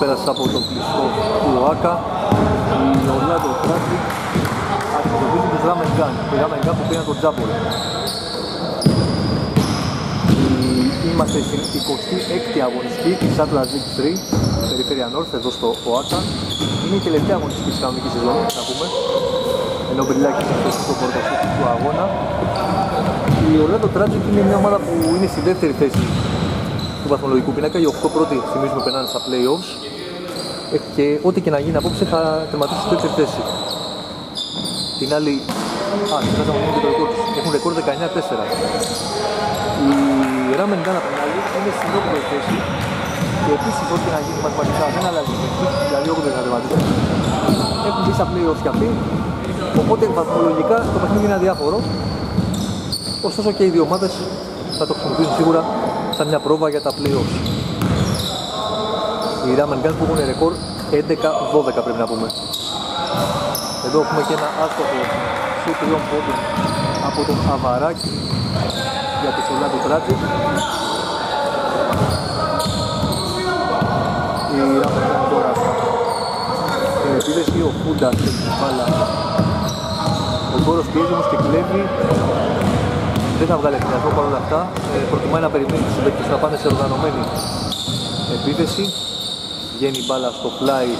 πέρασε από το κλειστό του ΟΑΚΑ. Η Orlando Traffic αντιμετωπίζει τους Ramen Gun. Οι Ramen Gun που πήραν τον Τζάμπολ. Είμαστε στην 26η αγωνιστική της Atlas League 3, Περιφέρεια North, εδώ στο ΟΑΚΑ. Είναι η τελευταία αγωνιστική της κανονικής σεζόν, θα πούμε. Ενώ Μπριλάκης είναι στο πρώτο του αγώνα. Η Orlando Tragic είναι μια ομάδα που είναι στη δεύτερη θέση του βαθμολογικού πίνακα. Οι 8 πρώτοι θυμίζουμε περνάνε στα playoffs. Ε, και ό,τι και να γίνει απόψε θα τερματίσει στη δεύτερη θέση. Την άλλη. Α, ξεχάσαμε μόνο και το ρεκόρ τους. Έχουν ρεκόρ 19-4. Η Ramen Gun απ' την άλλη είναι στην 8η θέση. Και επίσης ό,τι και να γίνει μαθηματικά δεν αλλάζει η θέση. Δηλαδή 8η θα τερματίσουν. Έχουν μπει στα playoffs και αυτοί. Οπότε βαθμολογικά το παιχνίδι είναι αδιάφορο. Ωστόσο και οι δύο ομάδες θα το χρησιμοποιήσουν σίγουρα σαν μια πρόβα για τα play-offs. Οι Ramen Gun που έχουν ρεκόρ 11-12 πρέπει να πούμε. Εδώ έχουμε και ένα άστοχο σου τριών πόντων από τον Αβαράκη για το Σολάντο Tragic. Οι Ramen Gun τώρα στην επίδεση, ο Φούντας έχει την μπάλα. Ο Κόρος πιέζει όμως και κλέβει δεν θα βγάλει ευθυνιασμό παρόλα αυτά. Ε, προτιμάει να περιμένει τους συμπαίκτες να πάνε σε οργανωμένη επίθεση. Βγαίνει η μπάλα στο πλάι,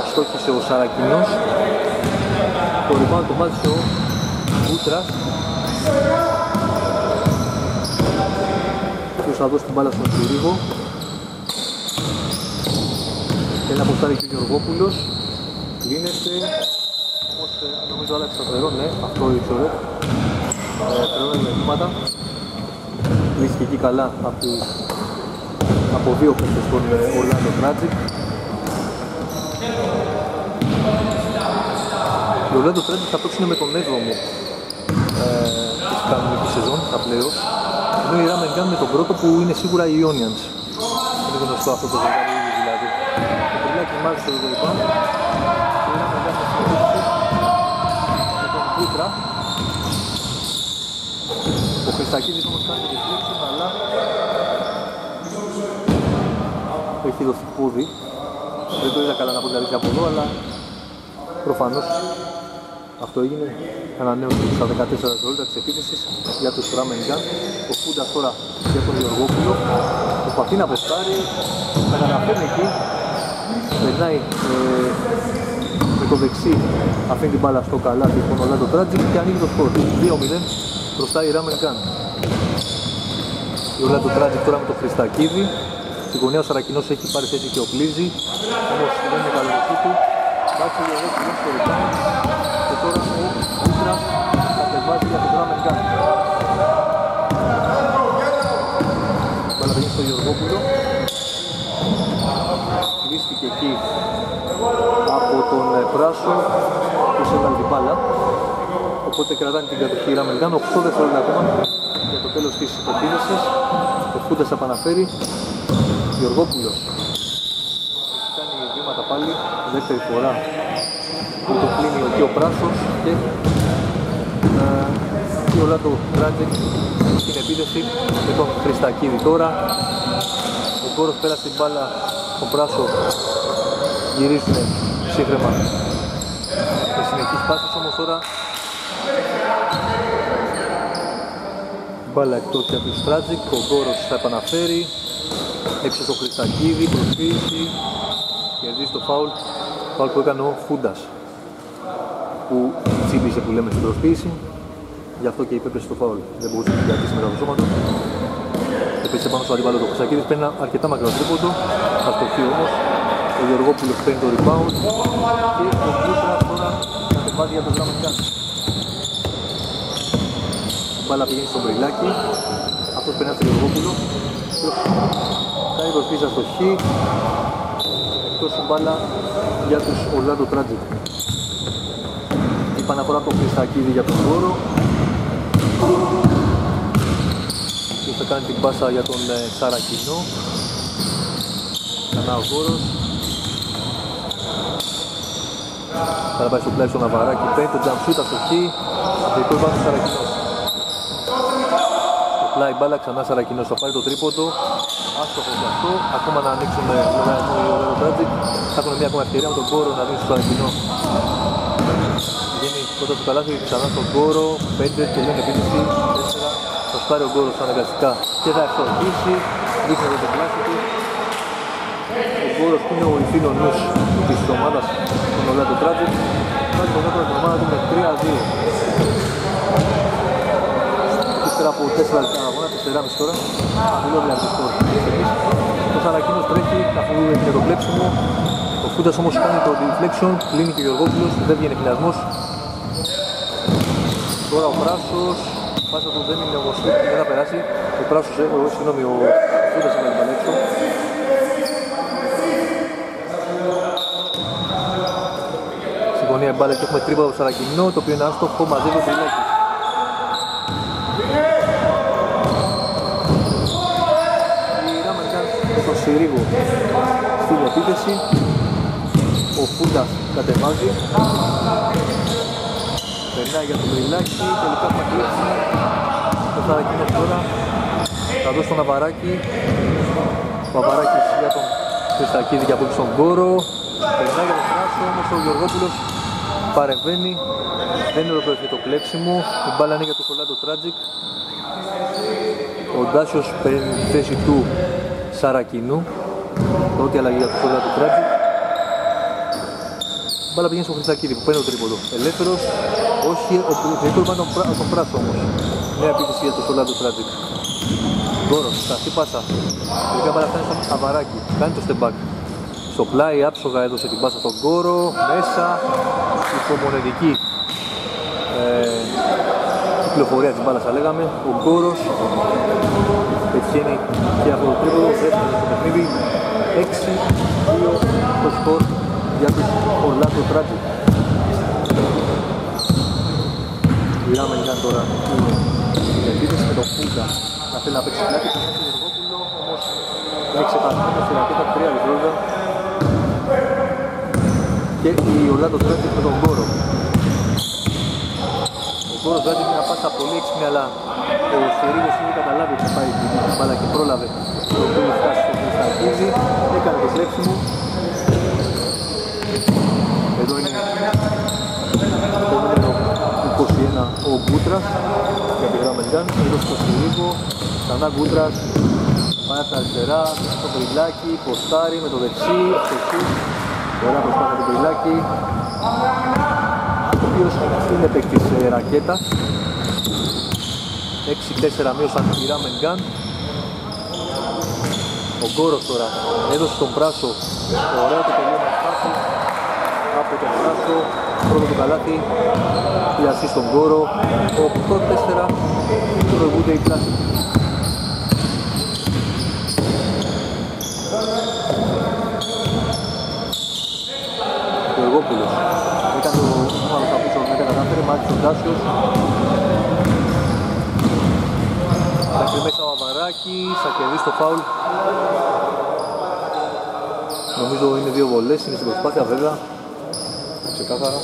αστόχησε ο Σαρακινός. Το rebound το μάθησε ο Βούτρας. Ποιος θα δώσει την μπάλα στον Κυρίγο. Θέλει να αποστάρει και ο Γιωργόπουλος. Λύνεται. Όμως ε, νομίζω άλλαξε το φερό, ναι, αυτό ήξερε τρώνε με βήματα. Βρίσκει εκεί καλά από, από δύο παίκτες των Orlando Tragic. Οι Orlando Tragic θα παίξουν με τον 7ο ε, της κανονικής σεζόν, τα πλέον. Ενώ οι Ramen Gun με τον πρώτο που είναι σίγουρα οι Ionians. Είναι γνωστό αυτό το ζευγάρι δηλαδή. Το τριλάκι μάλιστα εδώ λοιπόν. Και οι Ramen Gun με τον Μπούτρα ο Χριστακίδης όμως κάνει το deflection, αλλά έχει δώσει πόδι. Δεν το είδα καλά να πω την από εδώ, αλλά προφανώς αυτό έγινε. Ανανέωση στα 14 δευτερόλεπτα της επίθεσης για τους Ramen Gun. Ο Φούντας τώρα για τον Γεωργόπουλο. Προσπαθεί να αποστάρει, να καταφέρνει εκεί. Περνάει ε, με το δεξί, αφήνει την μπάλα στο καλάθι, τον Ολάντο Τράτζικ και ανοίγει το σκορ. 2-0 μπροστά η Ramen Gun. Η όλα του Tragic τώρα με το Χριστακίδη. Στην γωνία ο Σαρακινός έχει πάρει θέση και οπλίζει. Όμως δεν είναι καλή του. Βάζει ο Ρόκουλος στο rebound. Και τώρα ο Ούτρας κατεβάζει για το Ramen Gun. Μπάλα πήγε στο Γεωργόπουλο. Κλείστηκε εκεί από τον Πράσο που σε έβαλε την μπάλα. Οπότε κρατάνε την κατοχή η Ραμελγκάν. 8 δευτερόλεπτα ακόμα για το τέλος της επίδεσης. Ο Φούντας θα επαναφέρει. Γιωργόπουλος. Έχει κάνει βήματα πάλι. Δεύτερη φορά που το κλείνει εκεί ο Πράσος και ε, ο Λάτο Τράτζεκ στην επίδεση με τον Χριστακίδη τώρα. Ο Κόρος πέρασε την μπάλα, ο Πράσος γυρίζουν σύγχρεμα με συνεχείς πάσες όμως τώρα Μπάλα εκτός για τους Στράτζικ, ο Γκόρος θα επαναφέρει έξω στο Χριστακίδη, προσφύγηση κερδίζει το φάουλ φάουλ που έκανε ο Φούντας που τσίπησε που λέμε στην προσφύγηση γι' αυτό και υπέπεσε το φάουλ δεν μπορούσε να κρατήσει μετά το σώμα του έπεσε πάνω στο αντιπάλο του Χριστακίδης παίρνει ένα αρκετά μακρό τρίποντο. Θα στοχεί όμως. Ο Γεωργόπουλος παίρνει το rebound και ο Φούντας τώρα κατεβάζει για το γράμμα μπάλα πηγαίνει στο Μπριλάκι αυτός περνάει στο Γεωργόπουλο κάνει προσπίσα στο Χ. Εκτός η μπάλα για τους Orlando Tragic η παναφορά από τον Χριστακίδη για τον Γόρο και θα κάνει την πάσα για τον ε, Σαρακινό. Ξανά ο Γόρος θα πάει στο πλάι στο Ναβαράκι, παίρνει το jump shoot, αστοχή, αυτό πάνω στο Σαρακινός. Πλάι μπάλα, ξανά Σαρακινός θα πάρει το τρίποντο άστοχος και αυτό. Ακόμα να ανοίξουν λογαριασμό οι Orlando Magic. Θα έχουν μια ακόμα ευκαιρία με τον κόρο να δίνει στο Αγκινό. Βγαίνει πρώτα του καλάθι ξανά στον κόρο. 5 τελειώνει επίθεση. 4. Θα σπάρει ο κόρος αναγκαστικά και θα ευθορκίσει. Δείχνει εδώ την κλάση του. Ο κόρος που είναι ο ηθήνο νους της ομάδας των Orlando Magic. Βάζει τον κόρο την ομάδα του με 3-2 ύστερα από 4 λεπτά αγώνα, 4,5 τώρα. Πολύ ωραία το σκορ. Ο Σαρακίνος τρέχει αφού είναι το κλέψιμο. Ο Φούντας όμως κάνει το deflection, κλείνει και ο Γιωργόπουλος, δεν βγαίνει φιλασμός. Τώρα ο Πράσος, πάσα του δεν είναι όμως δεν θα περάσει. Ο Πράσος, ε, ο, συγγνώμη, ο Φούντας είναι τον έξω. Συμφωνία μπάλα και έχουμε τρίποδο Σαρακινό, το οποίο είναι άστοχο, μαζεύει ο Πιλέκης. Συρίγου στην επίθεση. Ο Φούντας κατεβάζει. Περνάει για το Μπριλάκι τελικά θα κλέψει το Θαρακίνος τώρα. Θα δώσει τον Αβαράκη. Ο Αβαράκης για τον Χριστακίδη και από στον κόρο περνάει για τον Φράσο όμως ο Γιωργόπουλος παρεμβαίνει. Δεν είναι ολοκληρωθεί το κλέψιμο. Η μπάλα είναι για το Κολάντο Τράτζικ. Ο Ντάσιος παίρνει τη θέση του Σαρακινού. Πρώτη αλλαγή για το φόλα του Κράτζη. Μπάλα πηγαίνει στο Χρυσακίδη που παίρνει το τρίποδο. Ελεύθερος, όχι, ο Τρίποδο πάει τον, τον Πράσο όμως. Νέα επίθεση για το φόλα του Κράτζη. Γκόρος, σταθή πάσα. Τελικά μπάλα φτάνει στον Αβαράκι. Κάνει το step back. Στο πλάι άψογα έδωσε την πάσα στον Κόρο. Μέσα, υπομονετική. Ε, κυκλοφορία της μπάλας θα λέγαμε. Ο Γκόρος πετυχαίνει και από το τρίποδο δεύτερο στο παιχνίδι. 6-2 το σκορ. Για τους Orlando Tragic Μιλάμε για τώρα την επίθεση με τον Φούγκα να θέλει να παίξει πλάτη και τον Γεργόπουλο όμως είναι ξεπασμένο στη ρακέτα 3 δευτερόλεπτα και η Orlando Tragic με τον Κόρο ο Κόρος βγάζει μια πάσα πολύ έξυπνη αλλά ο Σερίγος είχε καταλάβει ότι πάει την μπάλα και πρόλαβε το οποίο φτάσει στο Χρυστακίδη έκανε το κλέψιμο. Εδώ είναι το νούμερο 21 ο Γκούτρας για τη γράμμα Τζάν εδώ στο Σερίγο ξανά Γκούτρας. Πάει από τα αριστερά στο περιλάκι, ποστάρι με το δεξί, δεξί ωραία προσπάθεια του περιλάκι ο οποίος είναι παίκτης ρακέτας. 6-4 μείωσαν τη Ramen Gun. Ο Γκόρος τώρα έδωσε τον Πράσο ωραίο το τελείωμα σπάθη από τον Πράσο πρώτο του καλάθι πιασί στον Γκόρο. 8-4 προηγούνται οι πλάσεις ο Εργόπουλος έκανε το άλλο καπούτσο μετά κατάφερε μάχησε ο Τάσιος θα μέσα ο Αβαράκης, θα κερδίσει το φάουλ. Νομίζω είναι δύο βολές, είναι στην προσπάθεια βέβαια. Ξεκάθαρα.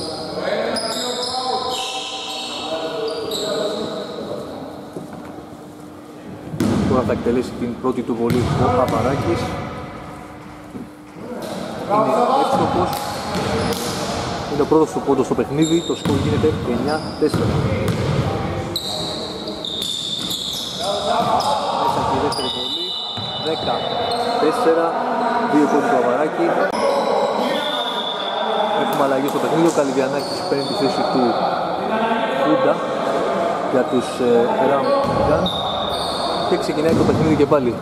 Τώρα θα εκτελέσει την πρώτη του βολή ο Αβαράκης. Είναι εύστοχος. Είναι ο πρώτος του πόντος στο παιχνίδι, το σκορ γίνεται 9-4. δεύτερη βολή 10-4 δύο πόντους του Αβαράκη. Έχουμε αλλαγή στο παιχνίδι. Ο Καλυβιανάκης παίρνει τη θέση του Φούντα για τους ε, Ram Gun και ξεκινάει το παιχνίδι και πάλι.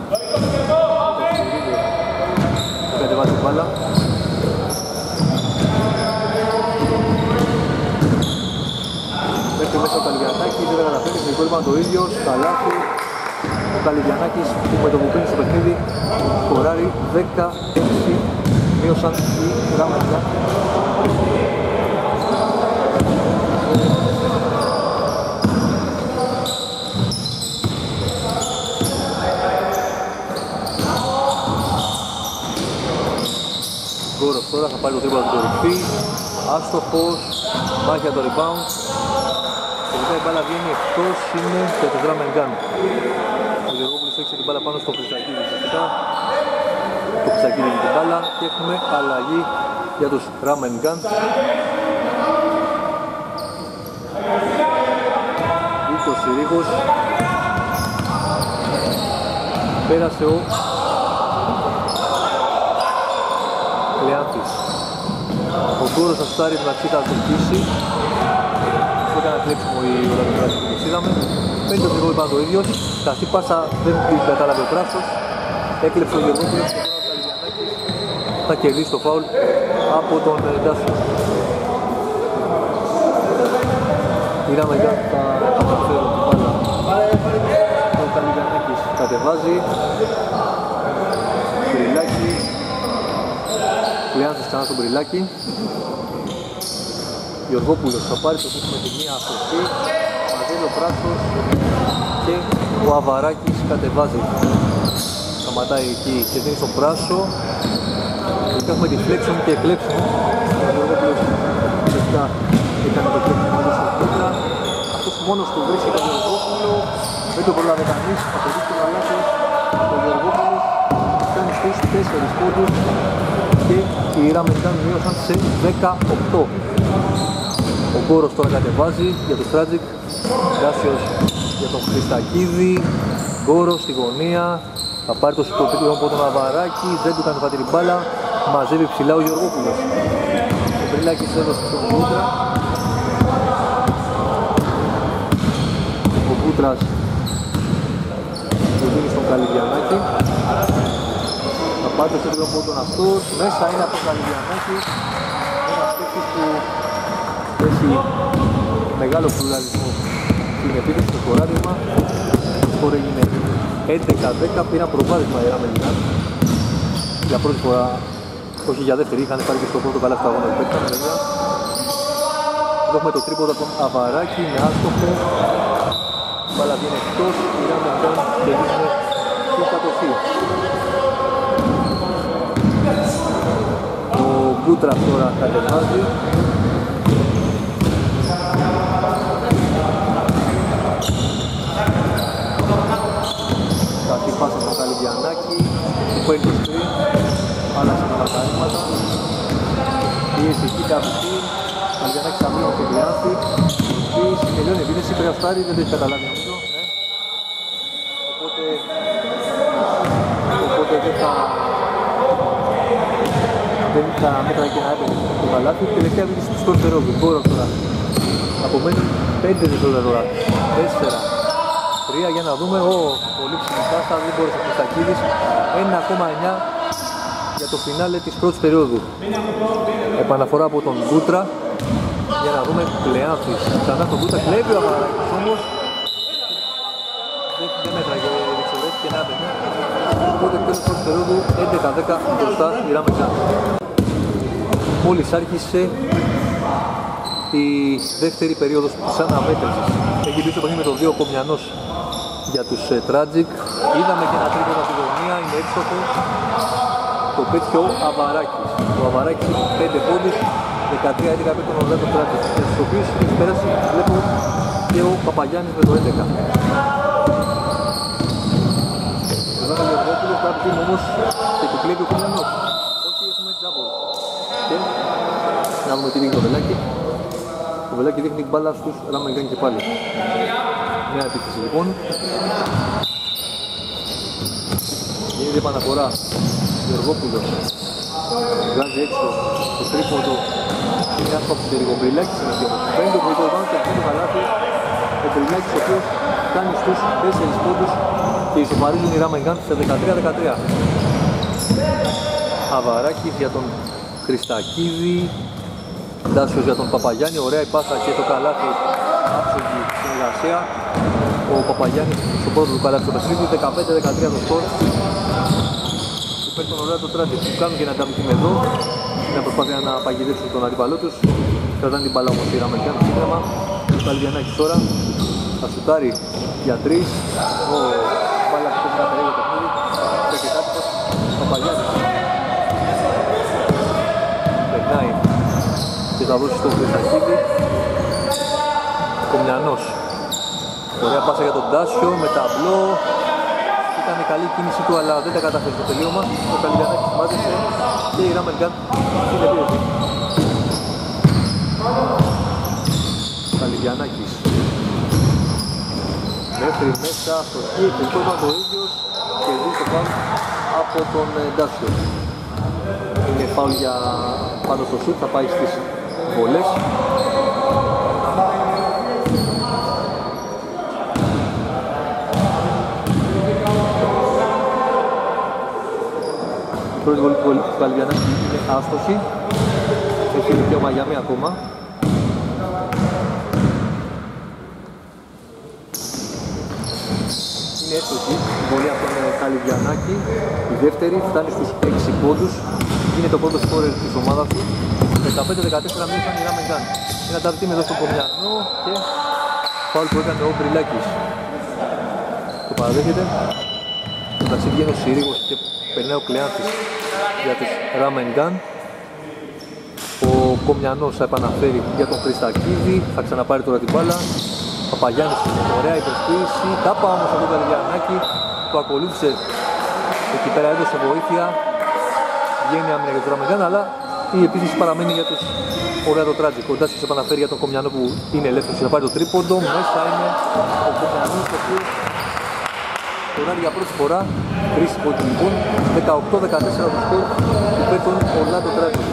Το κατεβάζει μπάλα μέχρι μέσα ο Καλυβιανάκης δεν καταφέρει το υπόλοιπα το ίδιο, σκαλάθι ο Καλυβιανάκης που με το που στο παιχνίδι σκοράρει 16 μείωσαν οι γραμματικά Γκόρος τώρα θα πάρει το τρίπλα του κορυφή. Άστοχος, μάχη για το rebound. τελικά η μπάλα βγαίνει εκτός είναι και το drum and gun ο Γεωργόπουλος Παπαγιάννης έχει την μπάλα πάνω στο Χρυστακίδη ουσιαστικά. Το Χρυστακίδη με την μπάλα και έχουμε αλλαγή για τους Ramen Gun. Βίκτος Συρίγος. Πέρασε ο Κλεάνθης. Ο Γκόρος θα στάρει την αρχή θα το κλείσει. Δεν έκανε κλέψιμο η Ολλανδικράση που το είδαμε. Πέντε το είπα το ίδιος. Καστή πάσα δεν την κατάλαβε ο Πράσος. Έκλεψε ο Γεωργόπουλος και τώρα ο Καλυβιανάκης θα κερδίσει το φάουλ από τον ε, Ντάσο. Είδαμε για τα καταφέρουν την μπάλα. Ο Καλυβιανάκης κατεβάζει. Μπριλάκι. Κλειάνθης ξανά στο μπριλάκι. Γιωργόπουλος θα πάρει το με τη μία σωστή. Μαζεύει ο Πράσος και ο Αβαράκης κατεβάζει. Σταματάει εκεί και δίνει στον Πράσο. Και έχουμε τη φλέξον και εκλέξον. Ο Γιωργόπουλος φυσικά έκανε το κλέψιμο μόνο στον Κούτρα. Αυτός μόνος του βρίσκει τον Γιωργόπουλο. Δεν το προλάβει κανείς. Αποδείχθηκε ο λάθος. Ο Γιωργόπουλος κάνει στους 4 πόντους και οι Ραμεντάν μείωσαν σε 18. Ο Κόρος τώρα κατεβάζει για το Στράτζικ. Γκάσιος για τον Χριστακίδη. Γκόρος στη γωνία. Θα πάρει το σκοπίτιο από τον Αβαράκη. Δεν του κάνει φάτη την μπάλα. Μαζεύει ψηλά ο Γιωργόπουλος. Ο Πριλάκης έδωσε στον Κούτρα. Ο Κούτρας του δίνει στον Καλυβιανάκη. Θα πάρει το σκοπίτιο από τον αυτός. Μέσα είναι από τον Καλυβιανάκη. Ένας παίκτης που έχει μεγάλο πλουραλισμό στην επίθεση στο σκοράρισμα. Το σκορ έγινε 11-10, πήραν προβάδισμα η Ραμελικά. Για πρώτη φορά, όχι για δεύτερη, είχαν πάρει και στο πρώτο καλά στα αγώνα που παίξαν βέβαια. Εδώ έχουμε το τρίποδο από τον Αβαράκη με άστοχο. Μπάλα βγαίνει εκτός, η Ραμελικά κερδίζουν στην κατοχή. Ο Γκούτρα τώρα κατεβάζει Αυτή πάσα στο Καλυβιανάκη, που παίρνει το σκριν, άλλαξε τα μακαρίσματα. Πίεση εκεί καπιτή, Καλυβιανάκη αμήνω στο Κρυάθη, πίεση, τελειώνει η επίθεση, πρέπει να φτάρει, δεν το έχει καταλάβει νομίζω. Ναι. Οπότε, οπότε δεν θα, δεν θα μέτρα και να έπαιρνε το καλάθι. Τελευταία επίθεση του σκορ περίοδου, μπορώ τώρα. Απομένουν 5 δευτερόλεπτα τώρα. 4, Τρία για να δούμε. Ο πολύ ψηλή πάσα, δεν μπορούσε ο Χρυστακίδης. 1,9 για το φινάλε της πρώτης περίοδου. Επαναφορά από τον Κούτρα. Για να δούμε Κλεάνθης. Ξανά τον Κούτρα κλέβει ο Αμαράκης όμως. Δεν, δεν μέτραγε δεξιορές και να έπαιρνε. Οπότε τέλος της πρώτης περίοδου 11-10 μπροστά η Ράμεξα. Μόλις άρχισε η δεύτερη περίοδος της αναμέτρησης. Έχει μπει στο παιχνίδι με το 2 Κομιανός για τους ε, Tragic. Είδαμε και ένα τρίποδο από τη γωνία, είναι έξοχο. Το πέτυχε ο Αβαράκης. Ο Αβαράκης έχει 5 πόντους, 13 11 από τον Ορλάντο Tragic. Στους οποίους έχει πέρασει, βλέπω, και ο Παπαγιάννης με το 11. Εδώ είναι ο Γεωργόπουλος, κάτι όμως και του κλέβει ο Κομιανός. Όχι, έχουμε τζάμπολ. Και να δούμε τι δείχνει το βελάκι. Το βελάκι δείχνει την μπάλα στους Ραμεγκάν και πάλι. Μια επίθεση λοιπόν. Γίνεται επαναφορά. Γεωργόπουλος. Βγάζει έξω το τρίποδο. Είναι άσπαψη σε λίγο. Μπριλάκης είναι εκεί όμως. Παίρνει το βοηθό πάνω και αυτό το καλάθι. Ο Μπριλάκης ο οποίος κάνει στους 4 πόντους και ισοπαρίζουν οι Ραμεγκάν σε 13-13. Αβαράκης για τον Χριστακίδη. Ντάσιος για τον Παπαγιάννη, ωραία η πάσα και το καλάθι άψογη συνεργασία. Ο Παπαγιάννης στο πρώτο του καλάθι στο παιχνίδι, 15-13 το σκορ. Υπέρ τον ωραία το τράτη που κάνουν και ένα ταμικήμ εδώ. Μια προσπάθεια να παγιδεύσουν τον αντίπαλό τους. Κρατάνε την μπαλά όμως οι Ραμερικάνοι σύντραμα. Ο Καλβιανάκης τώρα θα σουτάρει για τρεις. Ο μπάλα που θα περίπου το παιχνίδι. Και κάτι Παπαγιάννης. Περνάει και θα δώσει στον Χρυσακίδη Κομιανός Ωραία πάσα για τον Τάσιο με ταμπλό Έκανε καλή κίνηση του αλλά δεν τα καταφέρει το τελείωμα. Ο Καλυβιανάκης μάζεσε και η Ράμενγκάν στην επίθεση. Καλυβιανάκης. Μέχρι μέσα στο χείο και το το ίδιος και δει το φάουλ από τον ε, Ντάσιο. Είναι φάουλ για πάνω στο σουτ, θα πάει στις βολές. Πρώτη βολή του Καλβιανάκη είναι άστοχη. Έχει δικαίωμα για μία ακόμα. Είναι εύστοχη η βολή από τον Καλβιανάκη. Η δεύτερη φτάνει στους 6 πόντους. Είναι το πρώτο σκόρερ της ομάδας του. 15-14 μίλησαν η Ράμεγκάν. Ένα ταρτήμ εδώ στο Κομιανό και φάουλ που έκανε ο Μπριλάκης. Το παραδέχεται. Το ταξίδι βγαίνει ο Συρίγος και περνάει ο Κλεάντης για τις Gun. Ο Κομιανός θα επαναφέρει για τον Χριστακίδη, θα ξαναπάρει τώρα την μπάλα. Παπαγιάννης ωραία υπερποίηση, τάπα όμως από τον Καλυβιανάκη, το ακολούθησε εκεί πέρα έδωσε βοήθεια. Βγαίνει άμυνα για τον Gun, αλλά η επίθεση παραμένει για τους ωραία το τράτζικο. Ο Ντάσιος επαναφέρει για τον Κομιανό που είναι ελεύθερος να πάρει το τρίποντο, μέσα είναι ο Κομιανός ο οποίος σκοράρει για πρώτη φορά. Κρίσιμο του λοιπόν. 18-14 το σκορ υπέρ των Ορλάντο Τράτζο.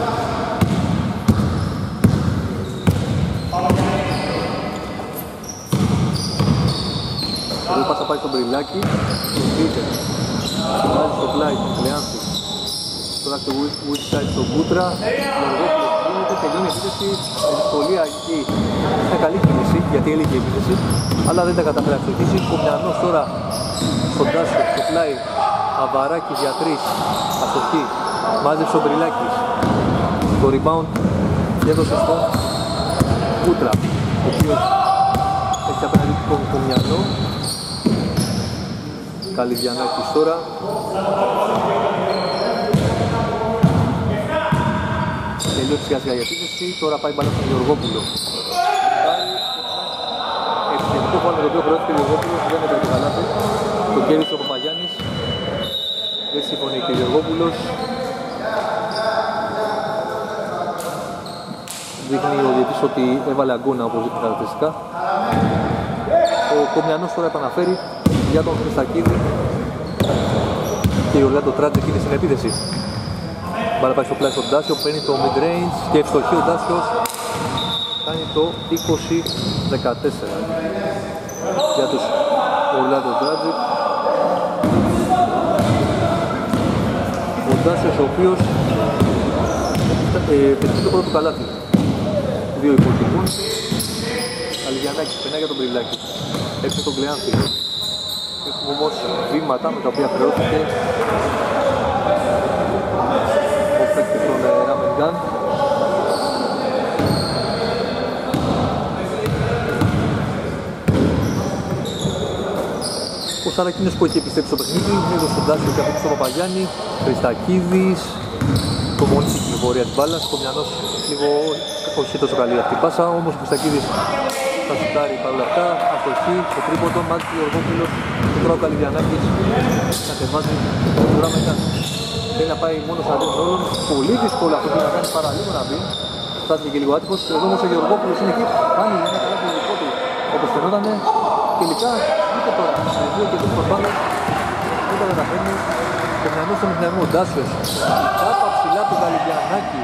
Εδώ πάσα πάει στον Μπριλάκη, στον Πίτερ, βάζει στο πλάι τον Κλεάνθη. Τώρα στο Woodside στον Κούτρα, Λεργόπουλος γίνεται, τελειώνει η επίθεση με δυσκολία εκεί. Μια καλή κίνηση γιατί έλυγε η επίθεση, αλλά δεν τα καταφέρει να εξοχίσει. Κομιανός τώρα στον Τάσο, στο πλάι, Αβαράκης για τρεις, αστοχή, μάζεψε ο Μπριλάκης, το rebound και έδωσε στον Κούτρα, ο οποίος έχει απέναντι τον Κομιανό, Καλυβιανάκης τώρα, τελείωσε σιγά σιγά η επίθεση, τώρα πάει μπάλα στον Γεωργόπουλο. Επιθετικό φόνο το οποίο προέρχεται ο Γεωργόπουλος, δεν έκανε το καλάθι. Το κέρδισε ο Παπαγιάννης. Δεν συμφωνεί και ο Γεωργόπουλος. Δείχνει ο διετής ότι έβαλε αγκώνα όπως δείχνει χαρακτηριστικά. Ο Κομιανός τώρα επαναφέρει για τον Χριστακίδη και η Ορλάντο Τράτζεκ είναι στην επίθεση. Μπάλα πάει στο πλάι στον Τάσιο, παίρνει το mid-range και ευστοχεί ο Τάσιος κάνει το 20-14 για τους Ορλάντο Τράτζεκ Ντάσιος ο οποίος ε, πετύχει το πρώτο καλάθι. Δύο υποτιμούν. Αλιγιανάκη, πενά για τον Μπριλάκη. Έτσι τον Κλεάνθη. Έχουμε όμως βήματα με τα οποία χρεώθηκε ο παίκτης των Ραμενγκάν. Ο Σαρακίνος που έχει επιστρέψει στο παιχνίδι, έδωσε τον Τάσιο και από τον Παπαγιάννη, Χριστακίδης, το μόνη στην κυκλοφορία της μπάλας, ο Μιανός λίγο όχι τόσο καλή αυτή η πάσα, όμως ο Χριστακίδης θα σουτάρει παρόλα αυτά, αστοχή, το τρίποντο, μάτι ο Οργόπουλος, το τρώω Καλυβιανάκης, κατεβάζει το τώρα μετά. Θέλει να πάει μόνος σαν δύο ρόλων, πολύ δύσκολο αυτό που να κάνει παραλίγο να μπει, φτάθηκε και λίγο άτυχος, εδώ όμως ο Γεωργόπουλος είναι εκεί, κάνει ένα καλά το δικό του, όπως φαινότανε, τελικά ούτε τώρα, δύο και δύο προσπάθειες, δεν τα καταφέρνει και μυαλό στον Μηχανισμό Ντάσιος. Κάπα ψηλά του Γαλιβιανάκη.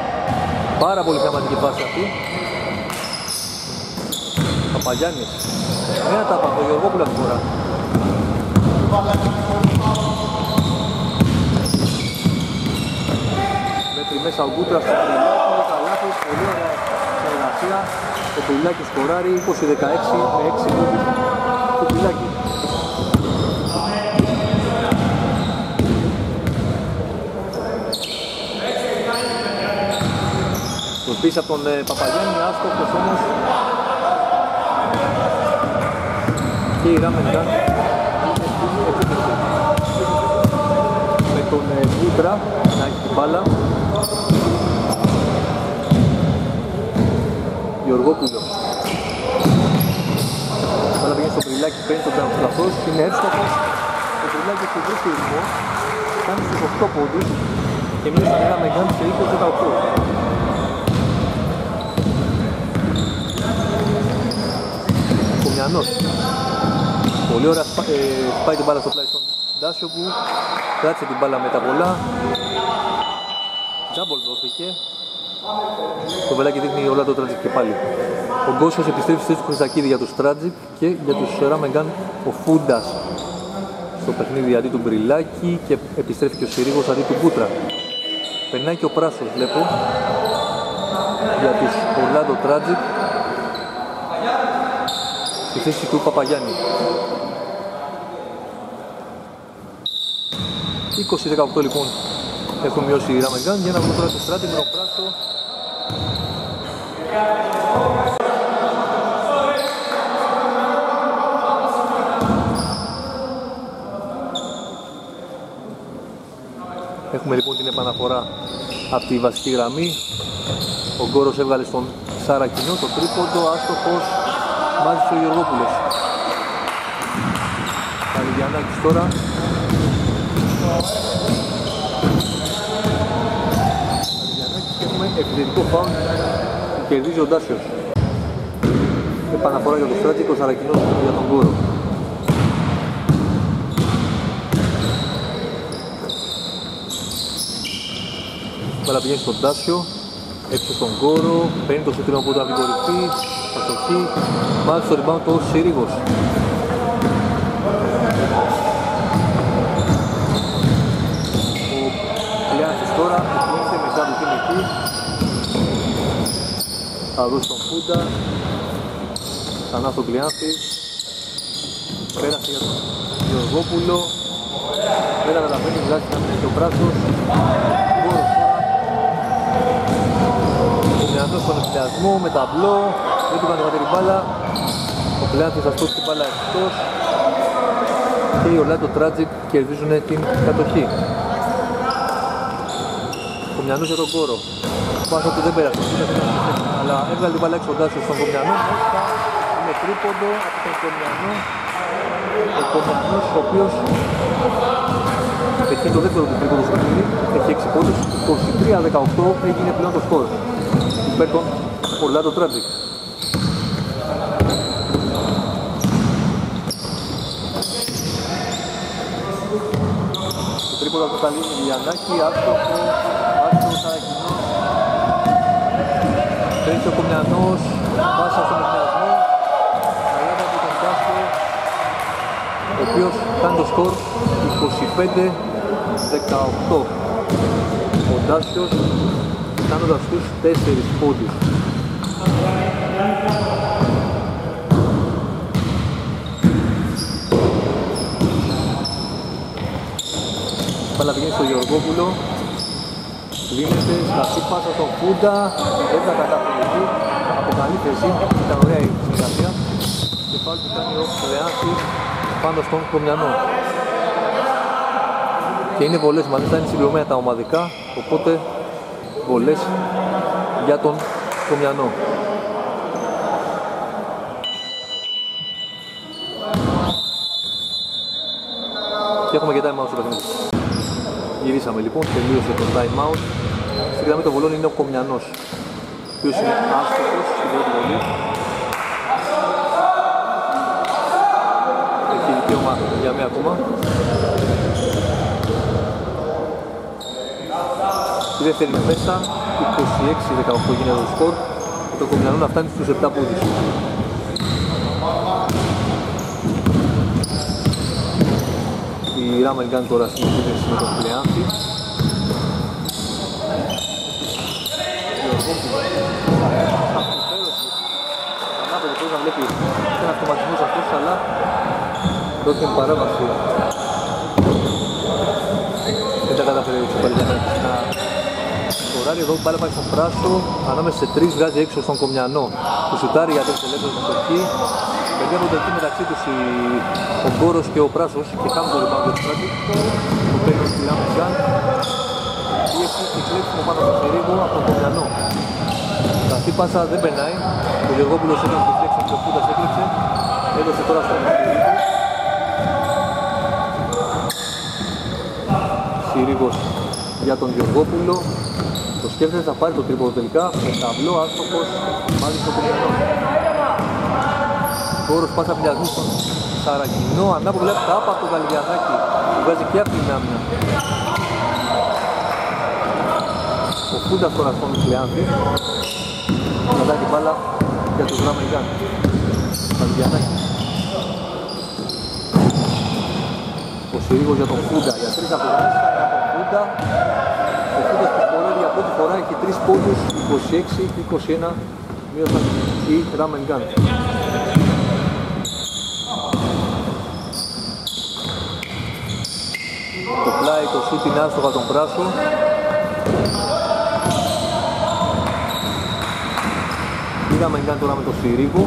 Πάρα πολύ θεματική φάση αυτή. Παπαγιάννης. Νέα τάπα από Γεωργόπουλο αυτή φορά. Μέτρη μέσα ο Γκούτρας στο Πριλάκη, καλάθος, πολύ ωραία συνεργασία. Ο Πριλάκης σκοράρει 20-16 με 6 πόντους του Πριλάκη. Πίσω από τον ε, Παπαγιάννη, άστοχος όμως. Και η Ράμενγκαν με τον ε, Βούτρα να έχει την μπάλα. Γιωργόπουλο η μπάλα πήγαινε στο πριλάκι, παίρνει τον Τραμπλαθός, είναι εύστοχος. Ο Μπριλάκη έχει βρίσκει ρυθμό, κάνει στους 8 πόντους. Και μίλησαν η Ραμεγκάν σε 20-18. Κομιανός. Πολύ ωραία σπα, ε, σπάει την μπάλα στο πλάι στον Γκόσιο που κράτησε την μπάλα με τα πολλά. Τζάμπολ δόθηκε. Το βελάκι δείχνει Orlando Tragic και πάλι. Ο Γκόσιος επιστρέφει στη θέση του Χριστακίδη για τους Tragic και για τους Rum and Gun ο Φούντας στο παιχνίδι αντί του Μπριλάκη και επιστρέφει και ο Συρίγος αντί του Κούτρα. Περνάει και ο Πράσος βλέπω για τους Orlando Tragic στη θέση του Παπαγιάννη. 20-18 λοιπόν έχουν μειώσει οι Ραμεγκάν για να βρουν τώρα στο στράτη με τον Πράσο Έχουμε λοιπόν την επαναφορά από τη βασική γραμμή. Ο Γκόρος έβγαλε στον Σαρακινό το τρίποντο, άστοχος, μάζεψε ο Γεωργόπουλος. Καλυβιανάκης τώρα. Καλυβιανάκης και έχουμε επιθετικό φάουν που κερδίζει ο Ντάσιος. Επαναφορά για το στράτη και ο Σαρακινός για τον Γκόρο. Μπάλα πηγαίνει στον Τάσιο, έξω στον κόρο, παίρνει το σωτήριο από την κορυφή, αστοχή, μάλιστα στο rebound το Συρίγος. Ο Κλειάνθης τώρα, επιλέγεται μετά από την εκεί, θα δώσει τον Φούντα, ξανά στον Κλειάνθη, πέρασε για τον Γεωργόπουλο, δεν καταλαβαίνεις, βγάζει να μείνει και ο Πράσος, Κόρος δυνατός στον εφηδιασμό με ταμπλό, δεν του κάνει την μπάλα. Ο Πλεάντης θα σπώσει την μπάλα εκτός και οι Orlando Tragic κερδίζουν την κατοχή. Κομιανός για τον κόρο. Πάσα του δεν πέρασε, αλλά έβγαλε την μπάλα έξω Ντάσιο στον Κομιανό. Μέσα είναι τρίποντο από τον Κομιανό. Ο Κομιανός ο οποίος έχει το δεύτερο του τρίποντο στο παιχνίδι, έχει 6 πόντους, 23-18 έγινε πλέον το σκορ υπέρ των Orlando Tragic. Το τρίποδο από το Καλίνη Λιανάκη, άστοχο, άστοχο Σαρακινός. Παίρνει ο Κομιανός, πάσα στον εκδιασμό. Καλάτα από τον Κάστρο, ο οποίος κάνει το σκορ 25-18. Ο Ντάσιος κάνοντας τους 4 πόντους. Μπάλα πηγαίνει στο Γεωργόπουλο. Λύνεται, σταθή πάσα στον Φούντα. Δεν θα καταφέρει από καλή θέση. Ήταν ωραία η συνεργασία. Και πάλι που κάνει ο Ρεάσης πάνω στον Κομιανό. Και είναι βολές, μάλιστα είναι συμπληρωμένα τα ομαδικά, οπότε βολές για τον Κομιανό. Και έχουμε και time out στο παιχνίδι. Γυρίσαμε λοιπόν, τελείωσε το time out. Στη γραμμή των βολών είναι ο Κομιανός, ο οποίος είναι άστοχος στην πρώτη βολή. Έχει δικαίωμα για μία ακόμα. Στη δεύτερη μέσα, 26-18 γίνεται το σκορ και το Κομιανό να φτάνει στους 7 πόντους. Η Ράμεν κάνει τώρα στην επίθεση με τον Πλεάνθη. Ανάπεδο πρέπει να βλέπει ένα αυτοματισμός αυτός, αλλά δόθηκε παράβαση. Δεν τα καταφέρει ο Παλιανάκης να σκοράρει. Εδώ πάλι πάει στον Πράσο, ανάμεσα σε τρεις βγάζει έξω στον Κομιανό. Του σουτάρει για τρεις ελεύθερος με το εκεί. Μπερδεύονται εκεί μεταξύ τους οι... ο Γκόρος και ο Πράσος και κάνουν το rebound του Στράτη. Το παίρνει ο Φιλάμ Γκάν. Πίεση και κλέψιμο πάνω στο Σερίγο από τον Κομιανό. Αυτή πάσα δεν περνάει. Ο Γεωργόπουλος έκανε το φλέξιμο και ο Φούτας έκλεψε. Έδωσε τώρα στον Σερίγο. Συρίγος για τον Γεωργόπουλο. Το σκέφτεται θα πάρει το τρίποδο τελικά. Με ταυλό άστοχος μάλιστα στο Κομιανό. Κόρος πάσα πλιασμού στον Σαρακινό. Ανάποδο τάπα από τον Γαλλιανάκη. Που βγάζει και από την άμυνα. Ο Φούντας τώρα στον Κλεάνθη. Κρατάει την μπάλα για τους Ραμεγκάν. Γαλλιανάκη. Ο Συρίγος για τον Φούντα. Για τρεις από τον Φούντα. Ο Φούντας που σκοράρει για πρώτη φορά έχει τρεις πόντους. 26-21. Μείωσαν οι Ραμεγκάν. Το πλάι το σούτ είναι άστοχα τον Πράσο. Είδαμε εγκάν τώρα με το Συρίγο.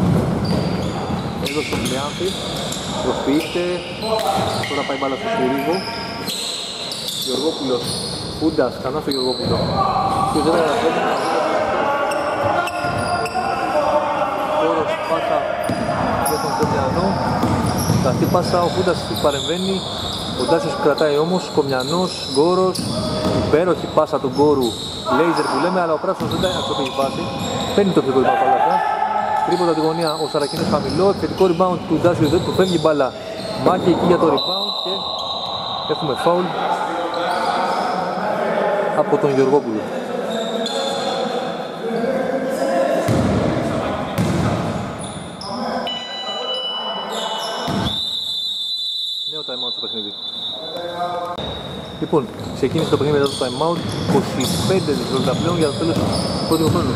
Εδώ στον Πλεάνθη. Προσποιείται. Τώρα πάει μπάλα στο Συρίγο. Γιωργόπουλος. Φούντας. Κανάς στο Γιωργόπουλο. Και δεν καταφέρει να Χώρος πάσα για τον Κομιανό. Καθή πάσα ο Φούντας παρεμβαίνει. Ο Ντάσιος κρατάει όμως, Κομιανός, Γκόρος, υπέροχη πάσα του Γκόρου, Λέιζερ που λέμε, αλλά ο Πράσινος δεν τα έχει πάση. Παίρνει το επιθετικό rebound όλα αυτά. Τρίποτα τη γωνία, ο Σαρακίνος χαμηλό, επιθετικό rebound του Ντάσιο δεν του φεύγει μπάλα. Μάχη εκεί για το rebound και έχουμε foul από τον Γεωργόπουλο. Νέο time out στο παιχνίδι. Λοιπόν, ξεκίνησε το παιχνίδι μετά το time out. 25 δευτερόλεπτα πλέον για το τέλος του πρώτου χρόνου.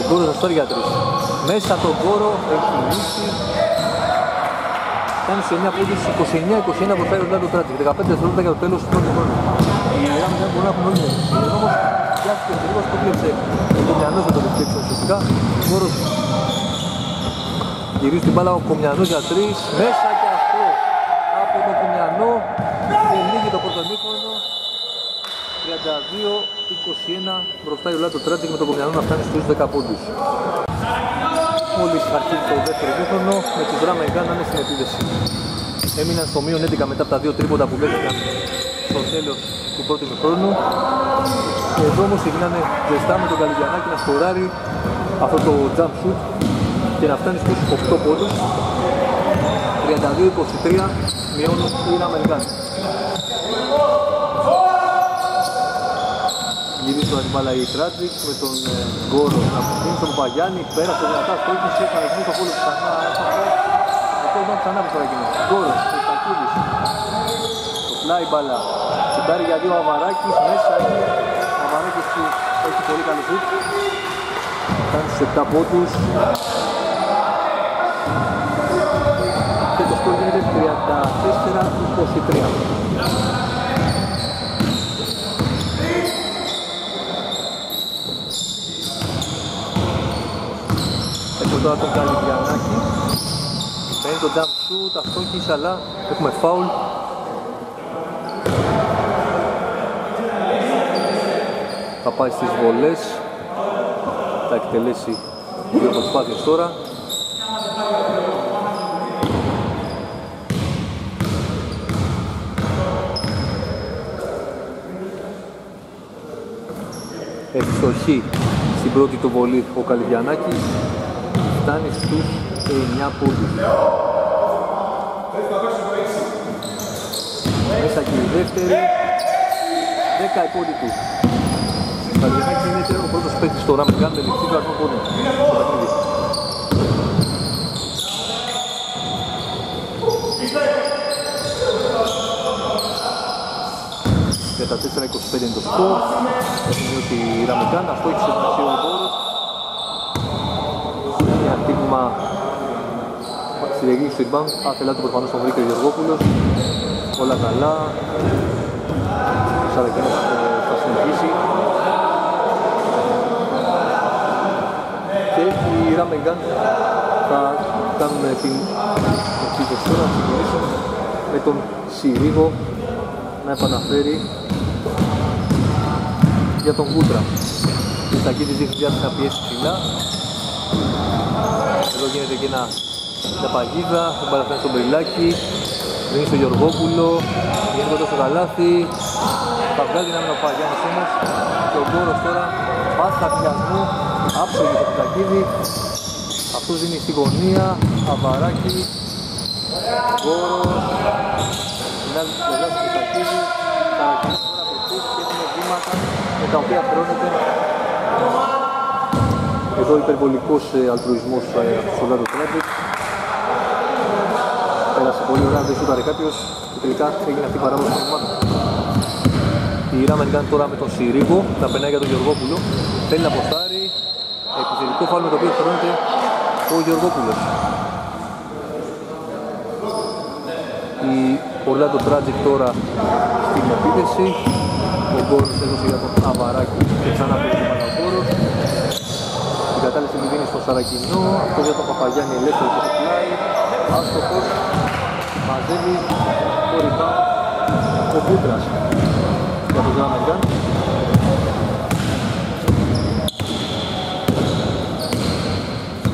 Ο Γκόρος θα στάρει για τρεις. Μέσα τον Γκόρο έχει λύσει. Κάνει σε 9 πόντους 29-21 από το το τράτσι. 15 δευτερόλεπτα για το τέλος του πρώτου χρόνου. Οι Ράμοι δεν μπορούν να έχουν όλοι Είναι όμως πιάστηκε ο Γκόρος που έκλεψε ο Κομιανός με το δευτερόλεπτο ουσιαστικά. Ο Γκόρος γυρίζει την μπάλα ο Κομιανός για τρεις. Μέσα και αυτό από τον Κομιανό. Και λίγη το πρώτο μήχρονο. 32-21 μπροστά η Ολάτο Τράτζικ με τον Κομιανό να φτάνει στους 10 πόντους. Μόλις αρχίζει το δεύτερο μήχρονο με τους Ράμα να είναι στην επίδεση. Έμειναν στο μείον 11 μετά από τα δύο τρίποτα που δέχτηκαν στο τέλος του πρώτου μηχρόνου. Και εδώ όμως έγιναν ζεστά με τον Καλυγιανάκη να σκοράρει αυτό το jump shoot και να φτάνει στους 8 πόντους. 32-23 μειώνουν οι Ραμελγάνοι. Γυρίζει τον μπάλα η Τράτζικ με τον ε, Γκόρο να αποφύγει τον Παγιάννη πέρασε δυνατά στο ύψος έκανε εκεί το πόλο ξανά αυτό ήταν ξανά που φορά εκείνο Γκόρο, ο Στακίδης το πλάι μπάλα συντάρει για δύο Αβαράκης μέσα είναι. Ο Αβαράκης που έχει πολύ καλή σουτ. Κάνει στους 7 πόντους. Και το σκορ γίνεται 34-23 τώρα τον Καλυβιανάκη Παίρνει το jump shoot, αυτό και αλλά έχουμε foul. Θα πάει στις βολές. Θα εκτελέσει δύο προσπάθειες τώρα. Ευστοχή στην πρώτη του βολή ο Καλυβιανάκης φτάνεις στους 9 πόντους. Μέσα και η δεύτερη, 10 η πόντι του. Παλιανάκη είναι ο πρώτος παίκτης τώρα με κάνει λεπτή του αρνό πόντου στο παιχνίδι. Για τα 4-25 είναι το σκορ, έχει μειώσει η Ραμεκάν, αυτό έχει σε σημασία ο Μπόρος χτύπημα στη διεκδίκηση του rebound άθελά του προφανώς τον βρήκε ο Γεωργόπουλος. Όλα καλά. Ο Σαρακίνος θα συνεχίσει. Και οι Ραμεγκάν θα κάνουν την εξήγηση τώρα, να ξεκινήσουν με τον Συρίγο να επαναφέρει για τον Κούτρα. Η Στακίδης δείχνει να πιέσει ψηλά εδώ γίνεται και ένα, μια παγίδα, τον παραφράνει στον Μπριλάκι, δίνει στο Γεωργόπουλο, γίνεται εδώ στο καλάθι, Θα βγάλει δυνάμει ο Παγιάννης όμως και ο Γκόρος τώρα πάσα πιασμού άψογη το Πιτακίδη αυτός δίνει στη γωνία Αβαράκη Γκόρος Μοιάζει την πλευρά του Πιτακίδη Καρακίνης τώρα πετύχει και έχουμε βήματα με τα οποία χρώνεται εδώ υπερβολικός ε, αλτρουισμός ε, από το Σολάτο Τράτζικ πέρασε πολύ ωραία, δεν σούταρε κάποιος και τελικά έγινε αυτή η παράδοση των ομάδων. Η Ράμεν κάνει τώρα με τον Συρίγο, να περνάει για τον Γεωργόπουλο. Θέλει να αποστάρει. Επιθετικό φάλ με το οποίο χρώνεται ο Γεωργόπουλος. Η Orlando Tragic τώρα στην επίθεση. Ο Γκόρος έδωσε για τον Αβαράκη και ξανά πήρε τον Παπαγόρος. Η κατάληψη τη δίνει στο Σαρακινό. Αυτό για τον Παπαγιάννη ελεύθερο και το πλάι. Άστοχος. Μαζεύει το rebound ο Κούτρας για τους Rum and Gun.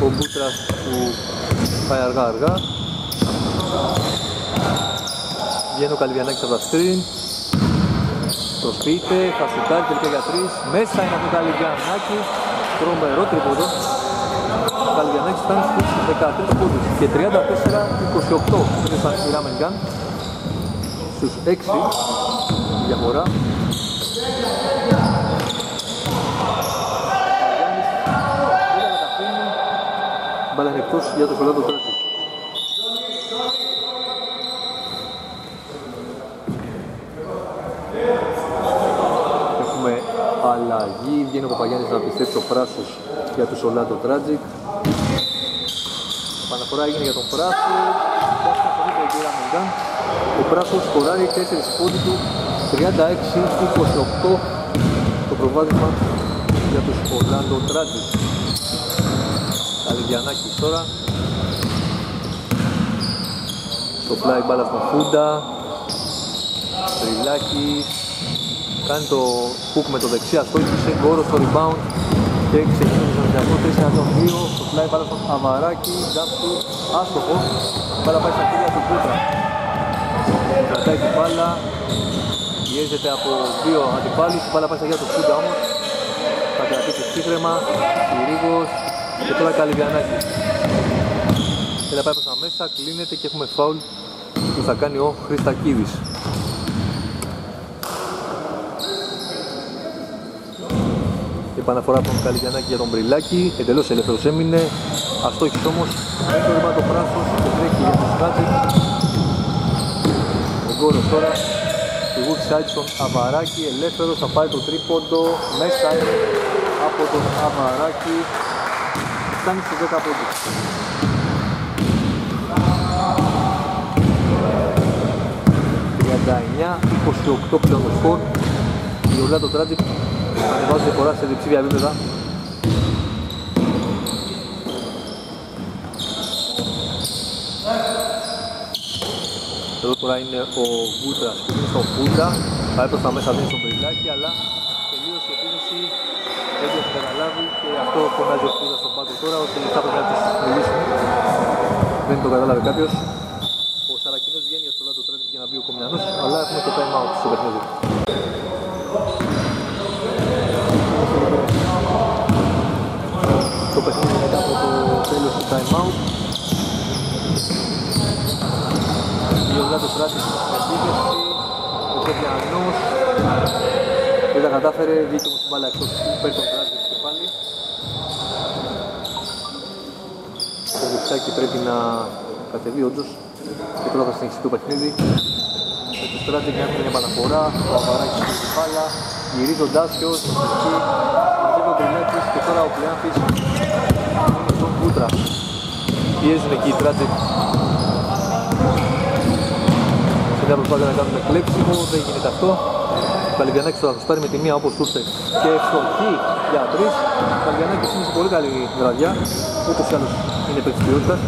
Ο Κούτρας που πάει αργά αργά. Βγαίνει ο Καλυβιανάκης από τα screen. Προσποιείται, θα σουτάρει τελικά για τρεις. Μέσα είναι από τον Καλυβιανάκη. Τρομερό τρίποντο. Ο Καλυβιανάκης φτάνει στους 13 πόντους και 34-28 έφτασαν η Ράμενγκαν στους 6 διαφορά Μπάλα είναι εκτός για το Σολάτο Τράτσι. Έχουμε αλλαγή, βγαίνει ο Παπαγιάννης να πιστέψει ο Πράσος για το Σολάτο Τράτζικ. Παναφορά έγινε για τον Πράσο. Ο Πράσος σκοράρει 4 πόντι του, 36-28 το προβάδισμα για τους Orlando Tragic. Καλυβιανάκης τώρα. Στο πλάι μπάλα στον Φούντα. Τριλάκης. Κάνει το hook με το δεξί, αστόχησε, γκόρο στο rebound και ξεκινάει τον Ολυμπιακό 4 τον 2 στο πλάι μπάλα στον Αμαράκη, τζάμπτου, άστοχο. Μπάλα πάει στα χέρια του Κούτρα. Κρατάει την μπάλα πιέζεται από δύο αντιπάλους. Η μπάλα πάει στα χέρια του Κούτρα όμως. Θα κρατήσει ψύχρεμα, Κυρίγος και τώρα Καλυβιανάκη. Έλα πάει προς τα μέσα, κλείνεται και έχουμε φάουλ που θα κάνει ο Χριστακίδης επαναφορά από τον Καλυγιανάκη για τον Μπριλάκη, εντελώς ελεύθερος έμεινε, αστόχης όμως, έχει το το πράσος και τρέχει για τον Σκάτζη. Ο Γκόρος τώρα, η Wood Side στον Αβαράκη, ελεύθερος, θα πάρει το τρίποντο, μέσα από τον Αβαράκη, φτάνει στους 10 πόντους. ...39-28 πλέον το σκορ... ...η Orlando Tragic ανεβάζουν διαφορά σε διψήφια επίπεδα. Εδώ τώρα είναι ο Βούτρας που είναι στον Βούτρα, πάει προς τα μέσα δίνει στον Περιλάκη, αλλά τελείωσε η επίδεση, δεν το έχει καταλάβει και αυτό φωνάζει ο Βούτρας στον πάγκο τώρα, ότι θα πρέπει να τους μιλήσουμε. Δεν το κατάλαβε κάποιος. Ο Σαρακίνος βγαίνει για το λάθο τρένο για να μπει ο Κομιανός, αλλά έχουμε το time out στο παιχνίδι. το παιχνίδι μετά από το τέλος του time out. Η Ορλάντο πράττει στην επίθεση, ο Κοπιανός δεν τα κατάφερε, βγήκε όμως την μπάλα εκτός υπέρ των Πράττης και πάλι. Το Βουτσάκι πρέπει να κατεβεί όντως και τώρα θα συνεχίσει το παιχνίδι. Με το Στράτη να μια επαναφορά, το Αβαράκι στην μπάλα, γυρίζοντάς και ως εκεί μαζεύει ο Τριλέκης και τώρα ο Πλιάνθης είναι στον Κούτρα. Πιέζουν εκεί οι Tragic. Σε μια προσπάθεια να κάνουν κλέψιμο, δεν γίνεται αυτό. Ο Καλυβιανάκης θα πάρει με τη μία όπως ήρθε και ευστοχή για τρεις. Ο Καλυβιανάκης είναι σε πολύ καλή βραδιά, ούτως ή άλλως είναι παίκτης ποιότητας.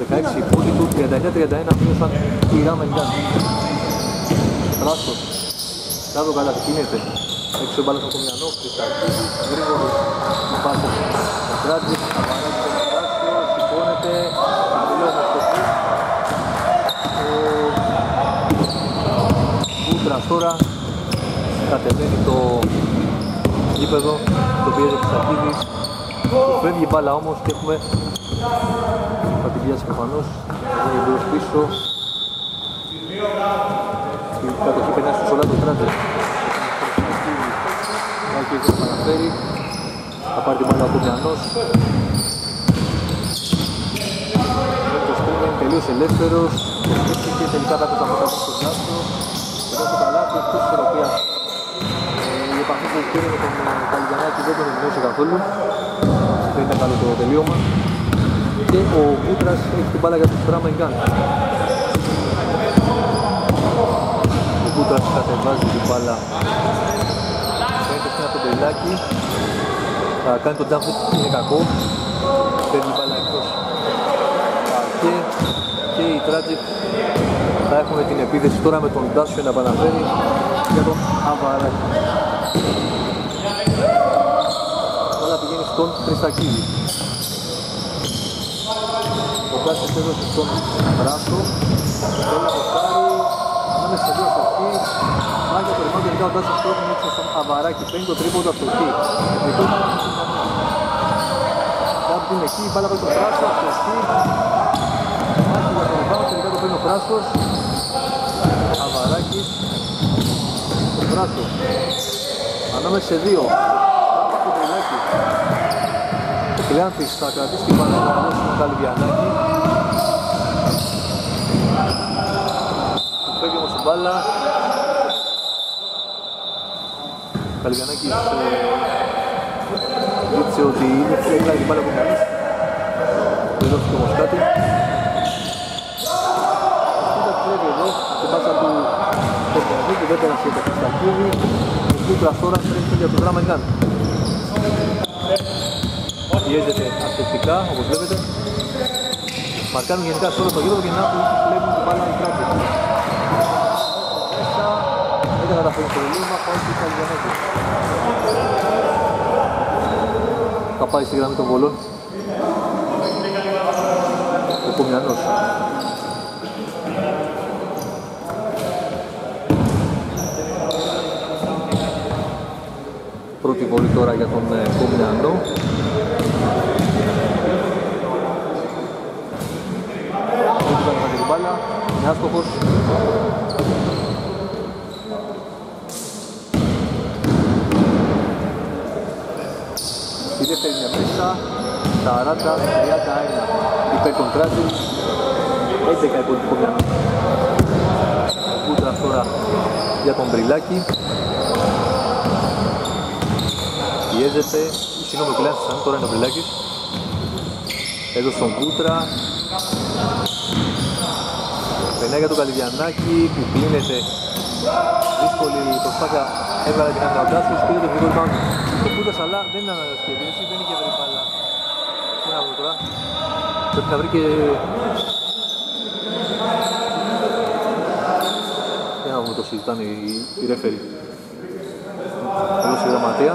16 πόντι του, 39-31 μείωσαν οι Ράμεν Γκάν. Πράσος. Κάτω καλά, κινείται. Έξω μπάλα στον Κομιανό, Χριστακίδης, γρήγορος, πάσος. Ο Κράτζης, απαράγει τον Πράσιο, σηκώνεται, χαμηλό με στοχή. Ο Κούτρας τώρα, κατεβαίνει το γήπεδο το οποίο ο Χρυσακίδης φεύγει η μπάλα όμως και έχουμε θα την πιάσει προφανώς είναι μπρος πίσω. Η κατοχή περνάει στο Σολάτο Τράτζε Μάκη έχει παραφέρει. Θα πάρει την μπάλα ο Κομιανός το είναι τελείως ελεύθερος. Και τελικά τα τα μοτά στο Ζάστρο εδώ το καλάθι εκτός της ισορροπίας η επαφή που πήρε με τον Καλυγιανάκη δεν τον εμπνέωσε καθόλου. Δεν ήταν καλό το τελείωμα. Και ο Κούτρας έχει την μπάλα για το Stram Gun ο Κούτρας κατεβάζει την μπάλα. Φαίνεται στην από το πελάκι θα κάνει τον jump είναι κακό. Παίρνει την μπάλα εκτός. Και, και η Tragic θα έχουμε την επίδεση τώρα με τον Ντάσιο να επαναφέρει για τον Αβαράκη όλα πηγαίνει στον Χριστακίδη ο Ντάσιος έδωσε στον Ράσο θέλει να αποστάρει ανάμεσα σε δύο αστοχή πάει για το ρημάδι τελικά ο Ντάσιος τρώχνει έτσι στον Αβαράκη παίρνει το τρίποντο αστοχή Κάπου είναι εκεί, η μπάλα πάει στον Ράσο, αστοχή Μάχη για το rebound, τελικά το παίρνει ο Πράσος Αβαράκης τον Πράσο ανάμεσα σε δύο. Το τριλάκι ο Κλειάνθης θα κρατήσει την μπάλα. Να δώσει τον Καλυβιανάκη του φεύγει όμως η μπάλα. Καλυβιανάκης δείξε ότι είναι φεύγει την μπάλα από κανείς δεν δόθηκε όμως κάτι. Κλέβει εδώ. Την πάσα του Κοκκιναδί που δεν πέρασε το Χριστακίδη ο Κούτρας τώρα τρέχει για το δράμα Γκάν πιέζεται ασθεκτικά όπως βλέπετε. Μαρκάνουν γενικά σε όλο το γύρο και να που κλέβουν την μπάλα η κράτη μέσα δεν καταφέρει το λίμα πάει και η Καλιανέκη θα πάει στη γραμμή των βολών. Ο Κομιανός πρώτη βολή τώρα για τον ε, Κομιανό. Δεν του κάνει την μπάλα, είναι άστοχος. Η δεύτερη είναι μέσα, 40-31 υπέρ των Τράτζιν, 11 υπέρ του Κομιανό. Κούτρας τώρα για τον Μπριλάκη πιέζεται, συγγνώμη κλάσσαν, τώρα είναι ο Βρυλάκης εδώ στον Κούτρα. Περνάει για τον Καλυβιανάκη που κλείνεται. Δύσκολη προσπάθεια. Έβγαλε την Αντραντάσης πήρε το γρήγορο πάνω το Κούτρας αλλά δεν είναι ανασκευήση, δεν είχε βρει μπάλα. Τι να βρω τώρα. Πρέπει να βρει και για να δούμε το συζητάνε οι, οι ρέφεροι εδώ στη γραμματεία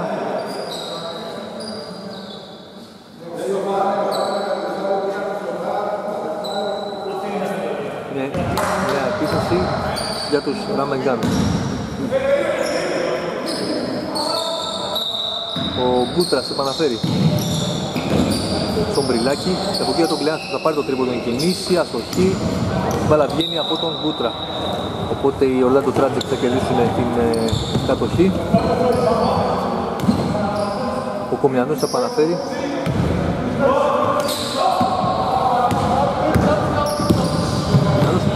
για τους Ραμεγκάν. Ο Γκούτρας επαναφέρει στον Μπριλάκη, από εκεί τον Κλεάνθη θα πάρει το τρίποντο να κινήσει, αστοχή, μπάλα βγαίνει από τον Γκούτρα. Οπότε οι Orlando Tragic θα κερδίσουν την ε, κατοχή. Ο Κομιανός θα επαναφέρει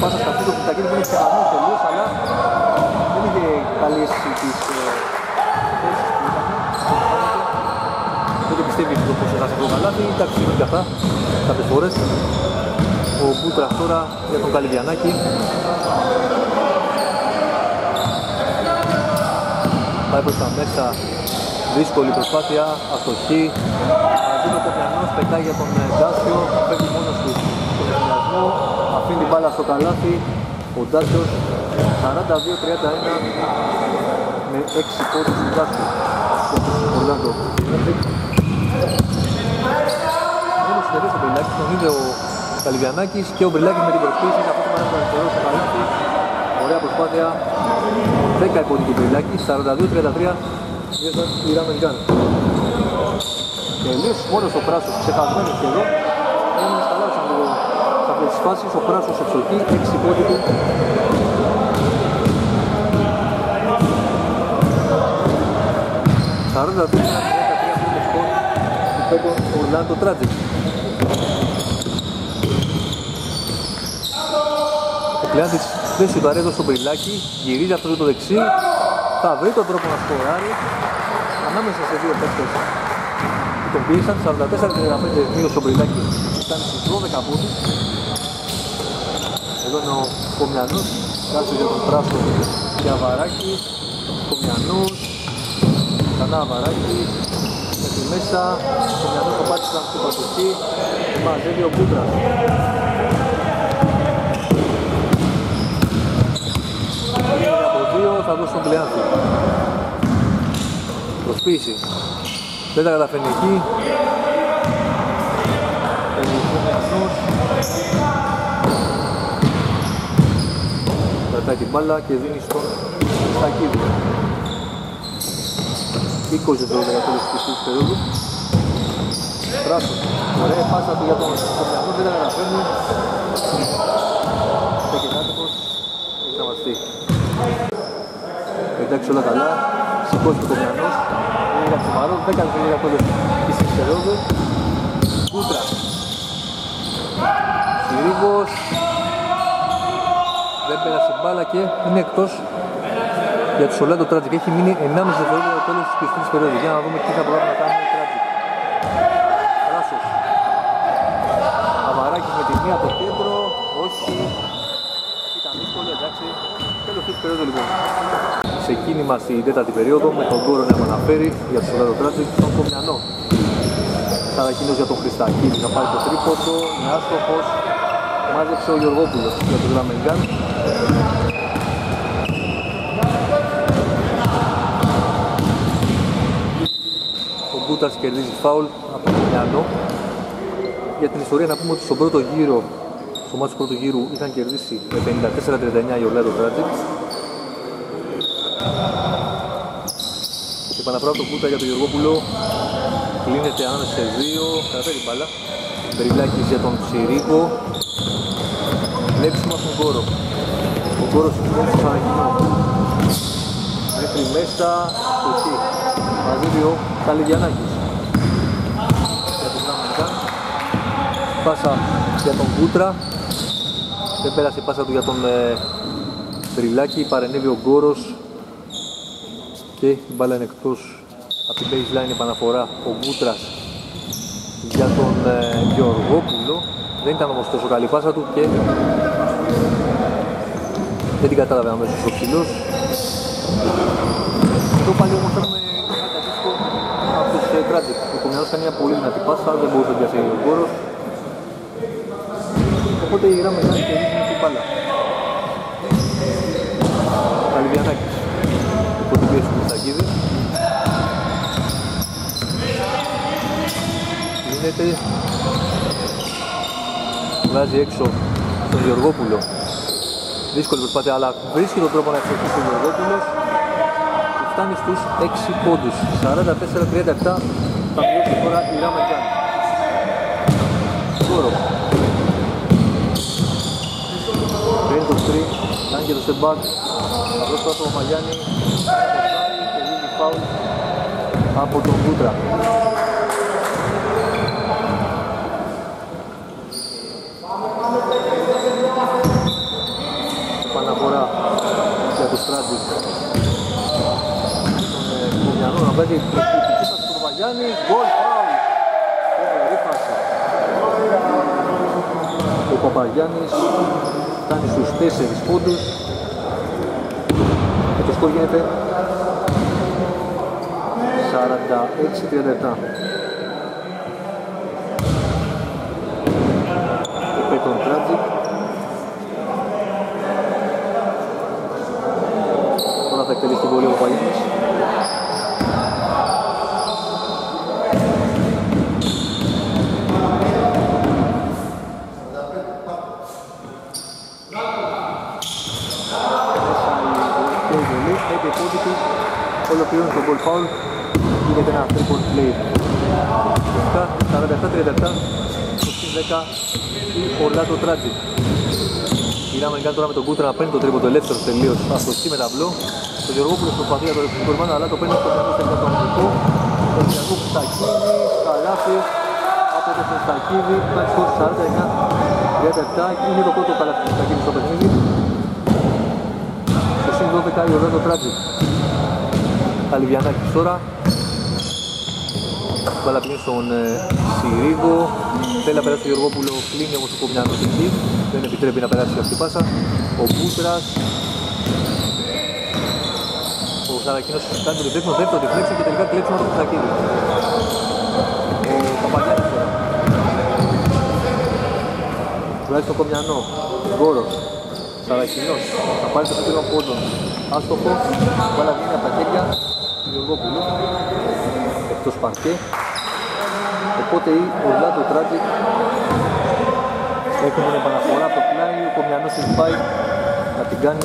πάσα στα φύλλο που τα γίνει είναι ξεχασμένος τελείως, αλλά δεν είχε καλή αίσθηση της θέσης που ήταν. Δεν πιστεύει το πως θα σε αυτό το καλάθι, εντάξει είναι και αυτά κάποιες φορές. Ο Μπούτρας τώρα για τον Καλυβιανάκη. Πάει προς τα μέσα, δύσκολη προσπάθεια, αστοχή. Μαζί με τον Πιανός πετάει για τον Γκάσιο, φεύγει μόνος του στον εθνιασμό αφήνει την μπάλα στο καλάθι ο Ντάσιος 42-31 με 6 πόντους του Κάστρο και αυτό είναι πολύ αγκό. Είναι συνεργές τον είδε ο Καλυβιανάκης και ο Μπριλάκης με την προσποίηση σε αυτό το μάνα του αριστερό στο καλύφτη. Ωραία προσπάθεια, 10 πόντους του Μπριλάκης, 42-33 ήρθαν οι Ραμενγκάν. Τελείως μόνος ο Πράσος, ξεχασμένος και εδώ, έμεινε στα λάθος σε τις φάσεις, ο Πράσος εξοχή, 6 πόντους του 43 του πέμπτο Ορλάντο Τράτζικ. Ο Κλειάντης δεν στο πριλάκι, γυρίζει αυτός το δεξί, θα βρει τον τρόπο να σκοράρει ανάμεσα σε δύο παίκτες που τον πίεσαν, 44-35 μείωσε στο πριλάκι, ήταν στους 12 πόντους. Εδώ είναι ο Κομιανός, κάτσε για τον Πράσο Διαβαράκη, Κομιανός, ξανά Αβαράκη μέχρι μέσα Κομιανός το πάτησε να χτυπατωθεί μαζεύει ο Κούτρας θα δώσει τον Πλεάνθη. Προσποίηση. Δεν τα καταφέρνει εκεί. Κρατάει την μπάλα και δίνει στον Σακίδη. 20 δευτερόλεπτα για τέλος της περίοδου. Πράσος. Ωραία πάσα του για τον Κομιανό, δεν τα καταφέρνει. Και κάτω έχεις σταματηθεί εντάξει όλα καλά, σηκώθηκε το μυαλός, είναι ξεμαρό, 10 δευτερόλεπτα πρώτο της περίοδου. Κούτρα. Συρίγος. Δεν πέρασε μπάλα και είναι εκτός για τους Ολάντο Τράτζικ. Έχει μείνει 1,5 δευτερόλεπτα το τέλος της πιστής περίοδου. Για να δούμε τι θα μπορούμε να κάνουμε ο Τράτζικ. Πράσος. Αμαράκης με τη μία από το κέντρο. Όχι. Ήταν δύσκολο, εντάξει. Τέλος της περίοδου λοιπόν ξεκίνημα στην τέταρτη περίοδο με τον κόρο να επαναφέρει για τους Ολαδοκράτες στον Κομιανό. Σαρακίνος για τον Χριστακίνη να πάρει το τρίποντο, είναι άστοχος, μάζεψε ο Γιωργόπουλος για τον Γραμμενγκάν. Ο Μπούτας κερδίζει φάουλ από τον Κομιανό. Για την ιστορία να πούμε ότι στον πρώτο γύρο στο μάτι του πρώτου γύρου είχαν κερδίσει με 54-39 η Orlando Tragic Επαναφορά το κούτα για τον Γιωργόπουλο. Κλείνεται ανάμεσα σε δύο. Καταφέρει μπάλα. Περιλάκης για τον Τσιρίκο. Λέξιμο από τον Κόρο. Ο Κόρος είναι στο Σαρακινό. Μέχρι μέσα το εκεί. Μαζεύει ο Καλυγιαννάκης. Για τον Γραμματικά. Πάσα για τον Κούτρα. Δεν πέρασε η πάσα του για τον ε, Περιλάκη. Παρενέβη ο Γκόρος και η μπάλα είναι εκτός από την baseline επαναφορά ο Γκούτρας για τον ε, Γεωργόπουλο δεν ήταν όμως τόσο καλή πάσα του και δεν την κατάλαβε αμέσως ο ψηλός το πάλι όμως έχουμε ένα δίσκο από τους ε, Tragic ο Κομιανός κάνει μια πολύ δυνατή πάσα δεν μπορούσε να διαφέρει ο Γκόρος οπότε η γράμμα κάνει και δείχνει την μπάλα. Καλυβιανάκης υπό την πίεση του Μουστακίδη. Γίνεται, βγάζει έξω τον Γεωργόπουλο. Δύσκολη προσπάθεια, αλλά βρίσκει τον τρόπο να εξελίξει ο Γεωργόπουλος. Και φτάνει στους 6 πόντους. 44-37 θα μειώσει τώρα η Ράμα Τζάν. Σκόρο. Παίρνει το στρι, κάνει και το step back. Θα δώσει τώρα το Μαγιάννη, και δίνει φάουλ από τον Κούτρα. Επαναφορά για τους Tragic. Τον Κουμιανό να παίζει την πάση του Μαγιάννη, γκολ φάουλ. Φοβερή φάση. Ο Παπαγιάννης φτάνει στους 4 πόντους και το σκορ γίνεται 46-37 υπέρ των Tragic τώρα θα εκτελεί την βολή ο Παγίνης 5 πόντι του ολοκληρώνει τον goal foul γίνεται ένα 3 point play. 47-37 στο συν 10 η Orlando Tragic. Πήραμε κάνει τώρα με τον Κούτρα να παίρνει το τρίποντο ελεύθερο τελείως. Αστοχή με ταμπλό το Γεωργόπουλος προσπαθεί για το ρευστικό ρημάνο αλλά το παίρνει στο μυαλό τελικά το αμυντικό το Μιανού Χρυστακίδη, καλάθι από το Χρυστακίδη, πάει στο 49-37 είναι το πρώτο καλάθι του Χρυστακίδη στο παιχνίδι. Στο συν 12 η Orlando Tragic Καλυβιανάκης τώρα Μπάλα πίνει στον ε, Σιρίγο Θέλει να περάσει ο Γεωργόπουλο, κλείνει όμως ο Κομιανός εκεί. Δεν επιτρέπει να περάσει αυτή η πάσα. Ο Μπούτρας. Ο Σαρακίνος κάνει το deflection, δεύτερο deflection και τελικά κλέψιμο το Κουστακίδη Ο Παπαγιάννης τώρα. Βγάζει τον Κομιανό, Γόρος. Σαρακινός, θα πάρει το σύντομο πόντο Άστοχο, μπάλα βγαίνει από τα χέρια του Γεωργόπουλου εκτός παρκέ οπότε η Orlando Tragic έχουν την επαναφορά από το πλάι ο Κομιανός πάει να την κάνει.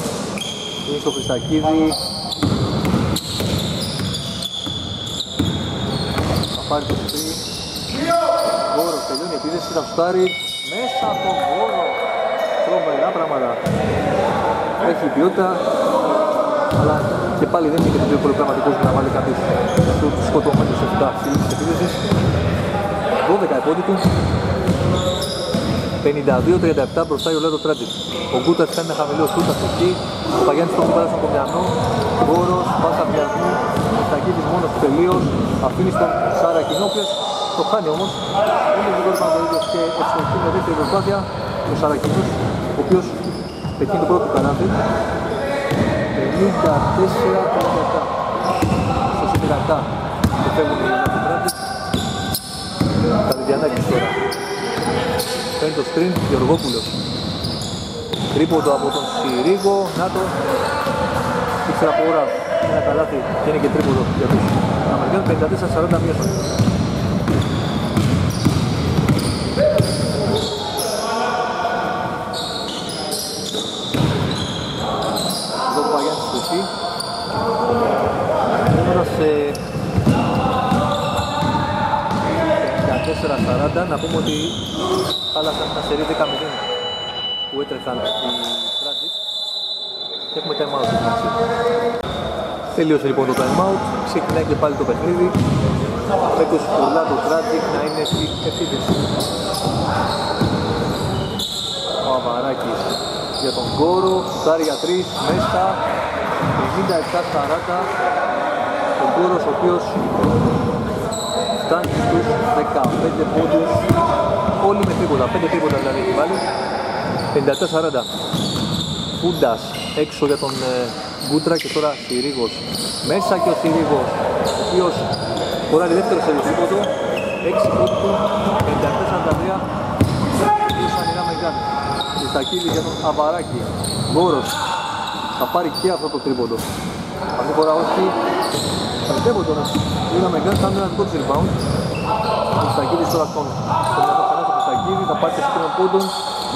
Είναι στο Χρυστακίδη θα πάρει το σπίτι. Γόρος τελειώνει η επίδεση θα φτάρει μέσα από Γόρο τρομερά πράγματα. Έχει ποιότητα αλλά και πάλι δεν είναι και το πιο πραγματικός να βάλει κάποιος του σκοτωμένους 7 σύλληψης επίδεσης 12 επόντι του. 52-37 μπροστά η Ολέδο Τράτζικ ο Γκούτας κάνει ένα χαμηλό σούτ από εκεί. Ο Παγιάννης το κουμπάρει στον Κομιανό Γόρος, πάσα βιασμού ο Σταγίδης μόνος του τελείως. Αφήνει στον Σάρα Κινόπιες το χάνει όμως. Είναι γρήγορο ίδιος και εξοχή με δεύτερη προσπάθεια. Ο Σαρακινός ο οποίος πετύχει το πρώτο κανάλι 54-37 στο Σιπηρακτά που φεύγουν οι Ναυτικράτες Καλυδιανάκης τώρα παίρνει το screen Γεωργόπουλος τρίποντο από τον Σιρίγο να το ήξερα από ώρα ένα καλάθι και είναι και τρίποντο για τους Αμερικάνους 54-40 μία να πούμε ότι χάλασαν τα σερί 10-0 που έτρεχαν οι Tragic και έχουμε time out. Στην Τελείωσε λοιπόν το time out, ξεκινάει και πάλι το παιχνίδι. Με τους Orlando Tragic να είναι στη επίθεση. Ο Αβαράκης για τον κόρο, σουτάρει για 3, μέσα, 57-40 ο κόρος ο οποίος φτάνει στους 15 πόντους. Όλοι με τρίποτα, 5 τρίποτα δηλαδή έχει βάλει. 54-40 Φούντας έξω για τον ε, Γκούτρα και τώρα Συρίγος μέσα και ο Συρίγος ο οποίος χωράει δεύτερο σε τρίποντο 6 πόντου του 54-43 δύο σανηρά μεγάλη Ιστακίδη για τον Αβαράκη. Γόρος. Θα πάρει και αυτό το τρίποντο. Αυτή φορά όχι Πιστεύω τώρα. Είδαμε γκάς, θα ένα δικό της rebound. Ο Χρυστακίδης τώρα στον μυαλό ξανά στο Χρυστακίδη, θα πάρει το σύγκρινο πόντων.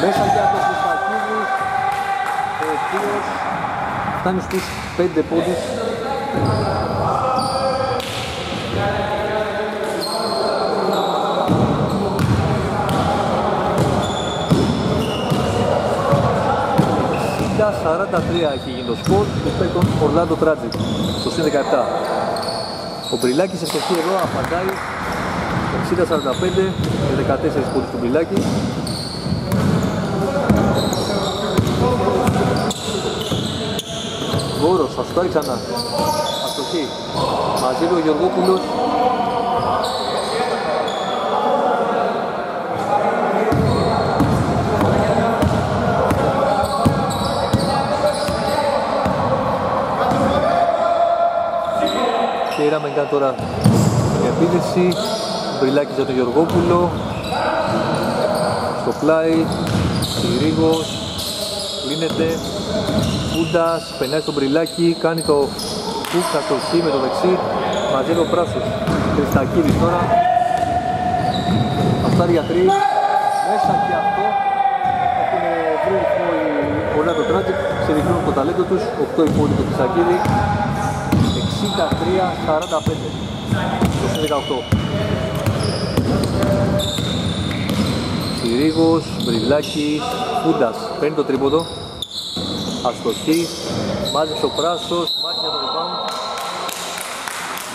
Μέσα για τον Χρυστακίδη, ο οποίος φτάνει στους 5 πόντους. Τα 43 έχει γίνει το σκορ του παίκτων Orlando Tragic στο συν 17. Ο Μπριλάκης ευστοχή εδώ απαντάει 60-45 με 14 πόντους του Μπριλάκη. Βόρος, θα σου ξανά. Αστοχή. Μαζί ο Γεωργόπουλος Είδαμε κάνει τώρα η επίδεση. Μπριλάκι για τον Γεωργόπουλο. Στο πλάι. Συρίγος. Λύνεται. Φούντας. Περνάει στο μπριλάκι. Κάνει το κούκα στο χ με το δεξί. Μαζί ο πράσος. Χριστακίδης τώρα. Αυτά για τρεις. Μέσα και αυτό. Έχουν βρει ρυθμό οι πολλά το τράτσι. Σε το ταλέντο πόντο τους, 8 οι πόντοι του Χρυσακίδη, 63-45, το 18. Συρίγος, Μπριβλάκης, Φούντας, παίρνει το τρίποδο, αστοχής, μάζεψε ο Πράσος, μάχη για το rebound,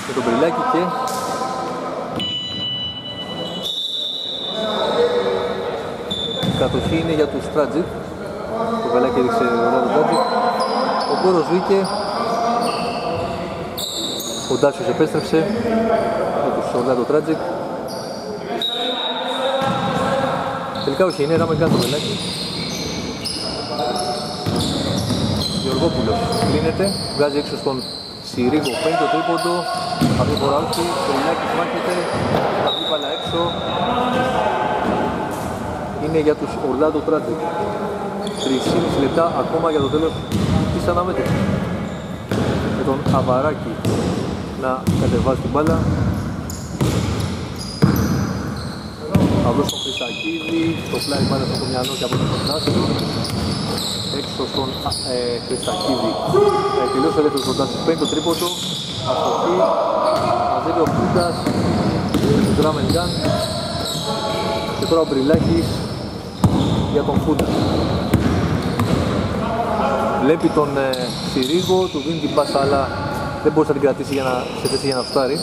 με τον Μπριβλάκη και κατοχή είναι για τους Στράτζικ το βελάκι έδειξε εδώ το Στράτζικ ο Κόρος βγήκε ο Ντάσιος επέστρεψε. Με τους Ορλάντο Τράτζικ. Τελικά όχι είναι Ράμε κάτω βελάκι Γιωργόπουλος κλείνεται βγάζει έξω στον Συρίγο παίρνει το τρίποντο αυτή τη φορά όχι Βελάκης μάχεται θα βγει παλά έξω. Είναι για τους Orlando Tragic. 3,5 λεπτά ακόμα για το τέλος της αναμέτρησης. Με τον Αβαράκη να κατεβάζει την μπάλα. Θα δώσει τον Χρυσακίδη, το πλάι μπάλα στον Κομιανό και από τον Κοντάσιο. Έξω στον ε, Χρυσακίδη. Ε, τελείωσε ελεύθερος Κοντάσιος, παίρνει το τρίποτο. Αστοχή, μαζεύει ο Κούντας, του drum and gun. Και τώρα ο Μπριλάκης για τον Φούντα. Βλέπει τον ε, Συρίγο, του δίνει την πάσα αλλά δεν μπορεί να την κρατήσει για να, σε θέση για να φτάρει.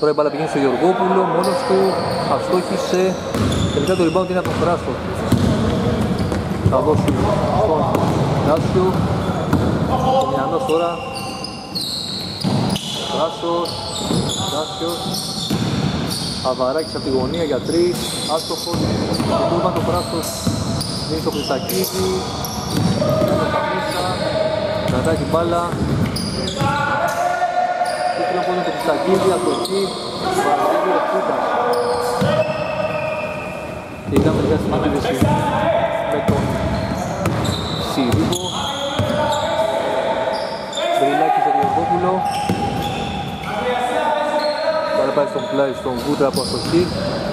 Τώρα η μπάλα πηγαίνει στο Γιωργόπουλο, μόνος του, αστόχησε. Τελικά το rebound είναι από τον Φράστο. Θα δώσει στον Νάσιο. Ο Μιανός τώρα. Φράστος, Νάσιος. Αβαράκης από τη γωνία για τρεις, άστοχος. Το το Φράστος δίνει στο Χρυσακίδη, κρατάει την μπάλα. Και τρία πόδια το Χρυσακίδη, αστοχή, παραδίδει ο Φούτας. Και είδαμε μια συναντήρηση με τον Σιρίγο. Βρυλάκη στο Διεργόπουλο. Τώρα πάει στον πλάι στον Βούτρα από αστοχή.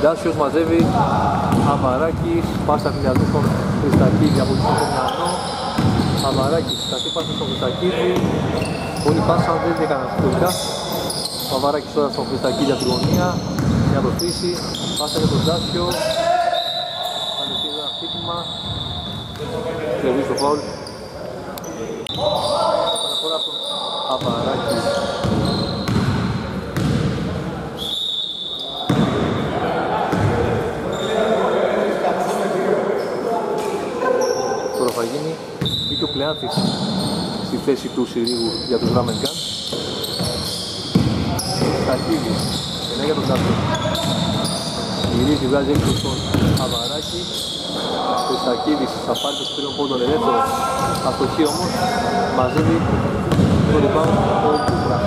Ντάσιος μαζεύει Αμαράκης, πάσα φιλιαδού στον Χριστακίδη από τον Κομιανό. Αμαράκης, κακή πάσα στον Χριστακίδη. Όλη πάσα δεν έκανε τελικά. Ο Αμαράκης τώρα στον Χριστακίδη από την γωνία. Μια δοθήση, πάσα για τον Ντάσιο. Ανοιχτή ένα χτύπημα. Κλεβεί στο φάουλ. Παραφορά στον Αμαράκη. θα γίνει και ο Πλεάνθης στη θέση του Συρίγου για τους Ράμενγκαν. Σταχίδης, εννέα για τον Κάτω. Γυρίζει, βγάζει έξω στον Αβαράκη. Ο Σταχίδης θα πάρει το σπίριο πόντων ελεύθερο. Αστοχή όμως, μαζεύει το rebound ο Κούπρα.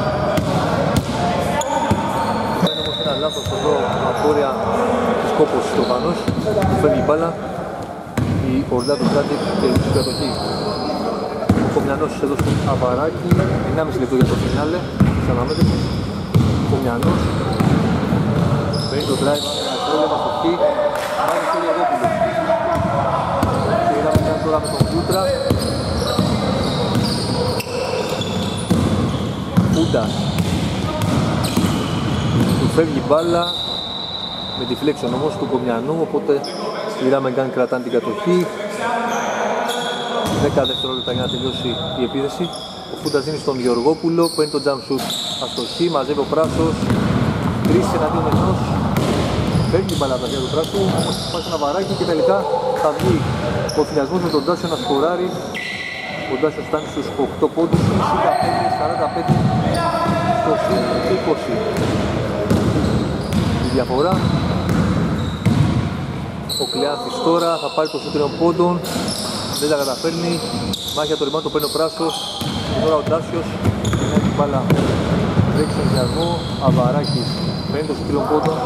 Κάνει όμως ένα λάθος εδώ, απόρρια της κόπος Πανός, που φέρνει η μπάλα η πορδά του Στράτικ και η κατοχή. Ο Κομιανός εδώ στον Αβαράκη, 1,5 λεπτό για το φινάλε, της αναμέτρησης. Ο Κομιανός, παίρνει το drive, πρόβλημα στο χ, πάει στο Λιαγόπουλο. Και είδαμε μια τώρα με τον Κούτρα. Κούντας. Του φεύγει μπάλα, με τη φλέξον όμως του Κομιανού, οπότε η Ράμεγκαν κρατάνε την κατοχή 10 δευτερόλεπτα για να τελειώσει η επίθεση ο Φούντας δίνει στον Γεωργόπουλο παίρνει το jump shoot αστοχή, μαζεύει ο Πράσος κρίση εναντίον ενός παίρνει την μπαλά του Πράσου πάει ένα βαράκι και τελικά θα βγει ο φιλιασμός με τον Τάσιο να σκοράρει ο Τάσιος φτάνει στους 8 πόντους 65-45 στο 20 η διαφορά ο Κλεάθης τώρα θα πάρει το σούτριον πόντων. Δεν τα καταφέρνει. Μάχη το ρημά το παίρνει ο Πράσος. Και τώρα ο Τάσιος είναι την μπάλα. Τρέχει στον διασμό. Αβαράκης παίρνει το σούτριον πόντων.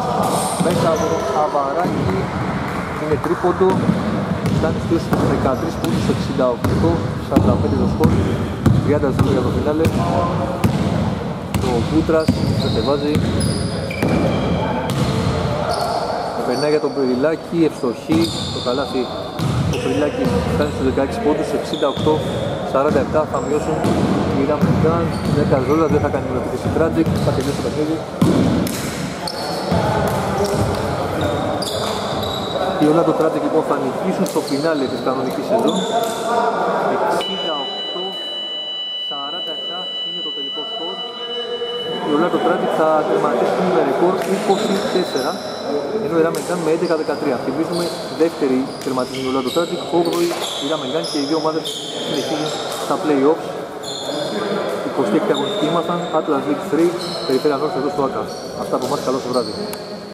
Μέσα από τον Αβαράκη είναι τρίποντο. Φτάνει στους 13 πόντους, 68, 45 το σκορ. 30 για το φινάλε. Ο Κούτρας κατεβάζει Περνάει για τον Περιλάκη, ευστοχή, το καλάθι Το Φρυλάκι φτάνει στους 16 πόντους, 68-47 θα μειώσουν η Ραμεντάν, 10 ζόλα, δεν θα κάνει την επίθεση Tragic, θα τελειώσει το παιχνίδι. Η Orlando Tragic λοιπόν θα νικήσουν στο φινάλε της κανονικής σεζόν. 68-47 είναι το τελικό σκορ. Η Orlando Tragic θα τερματίσουν με ρεκόρ 24, ενώ η Ραμεντάν με 11-13. Θυμίζουμε δεύτερη τερματίζουν η Orlando Tragic, 8η η Ραμεντάν και οι δύο ομάδες συνεχίζουν στα play-offs. 26 αγωνιστικοί ήμασταν, Atlas League 3, περιφέρεια Νόρθ εδώ στο ΆΚΑ. Αυτά από εμάς, καλό βράδυ.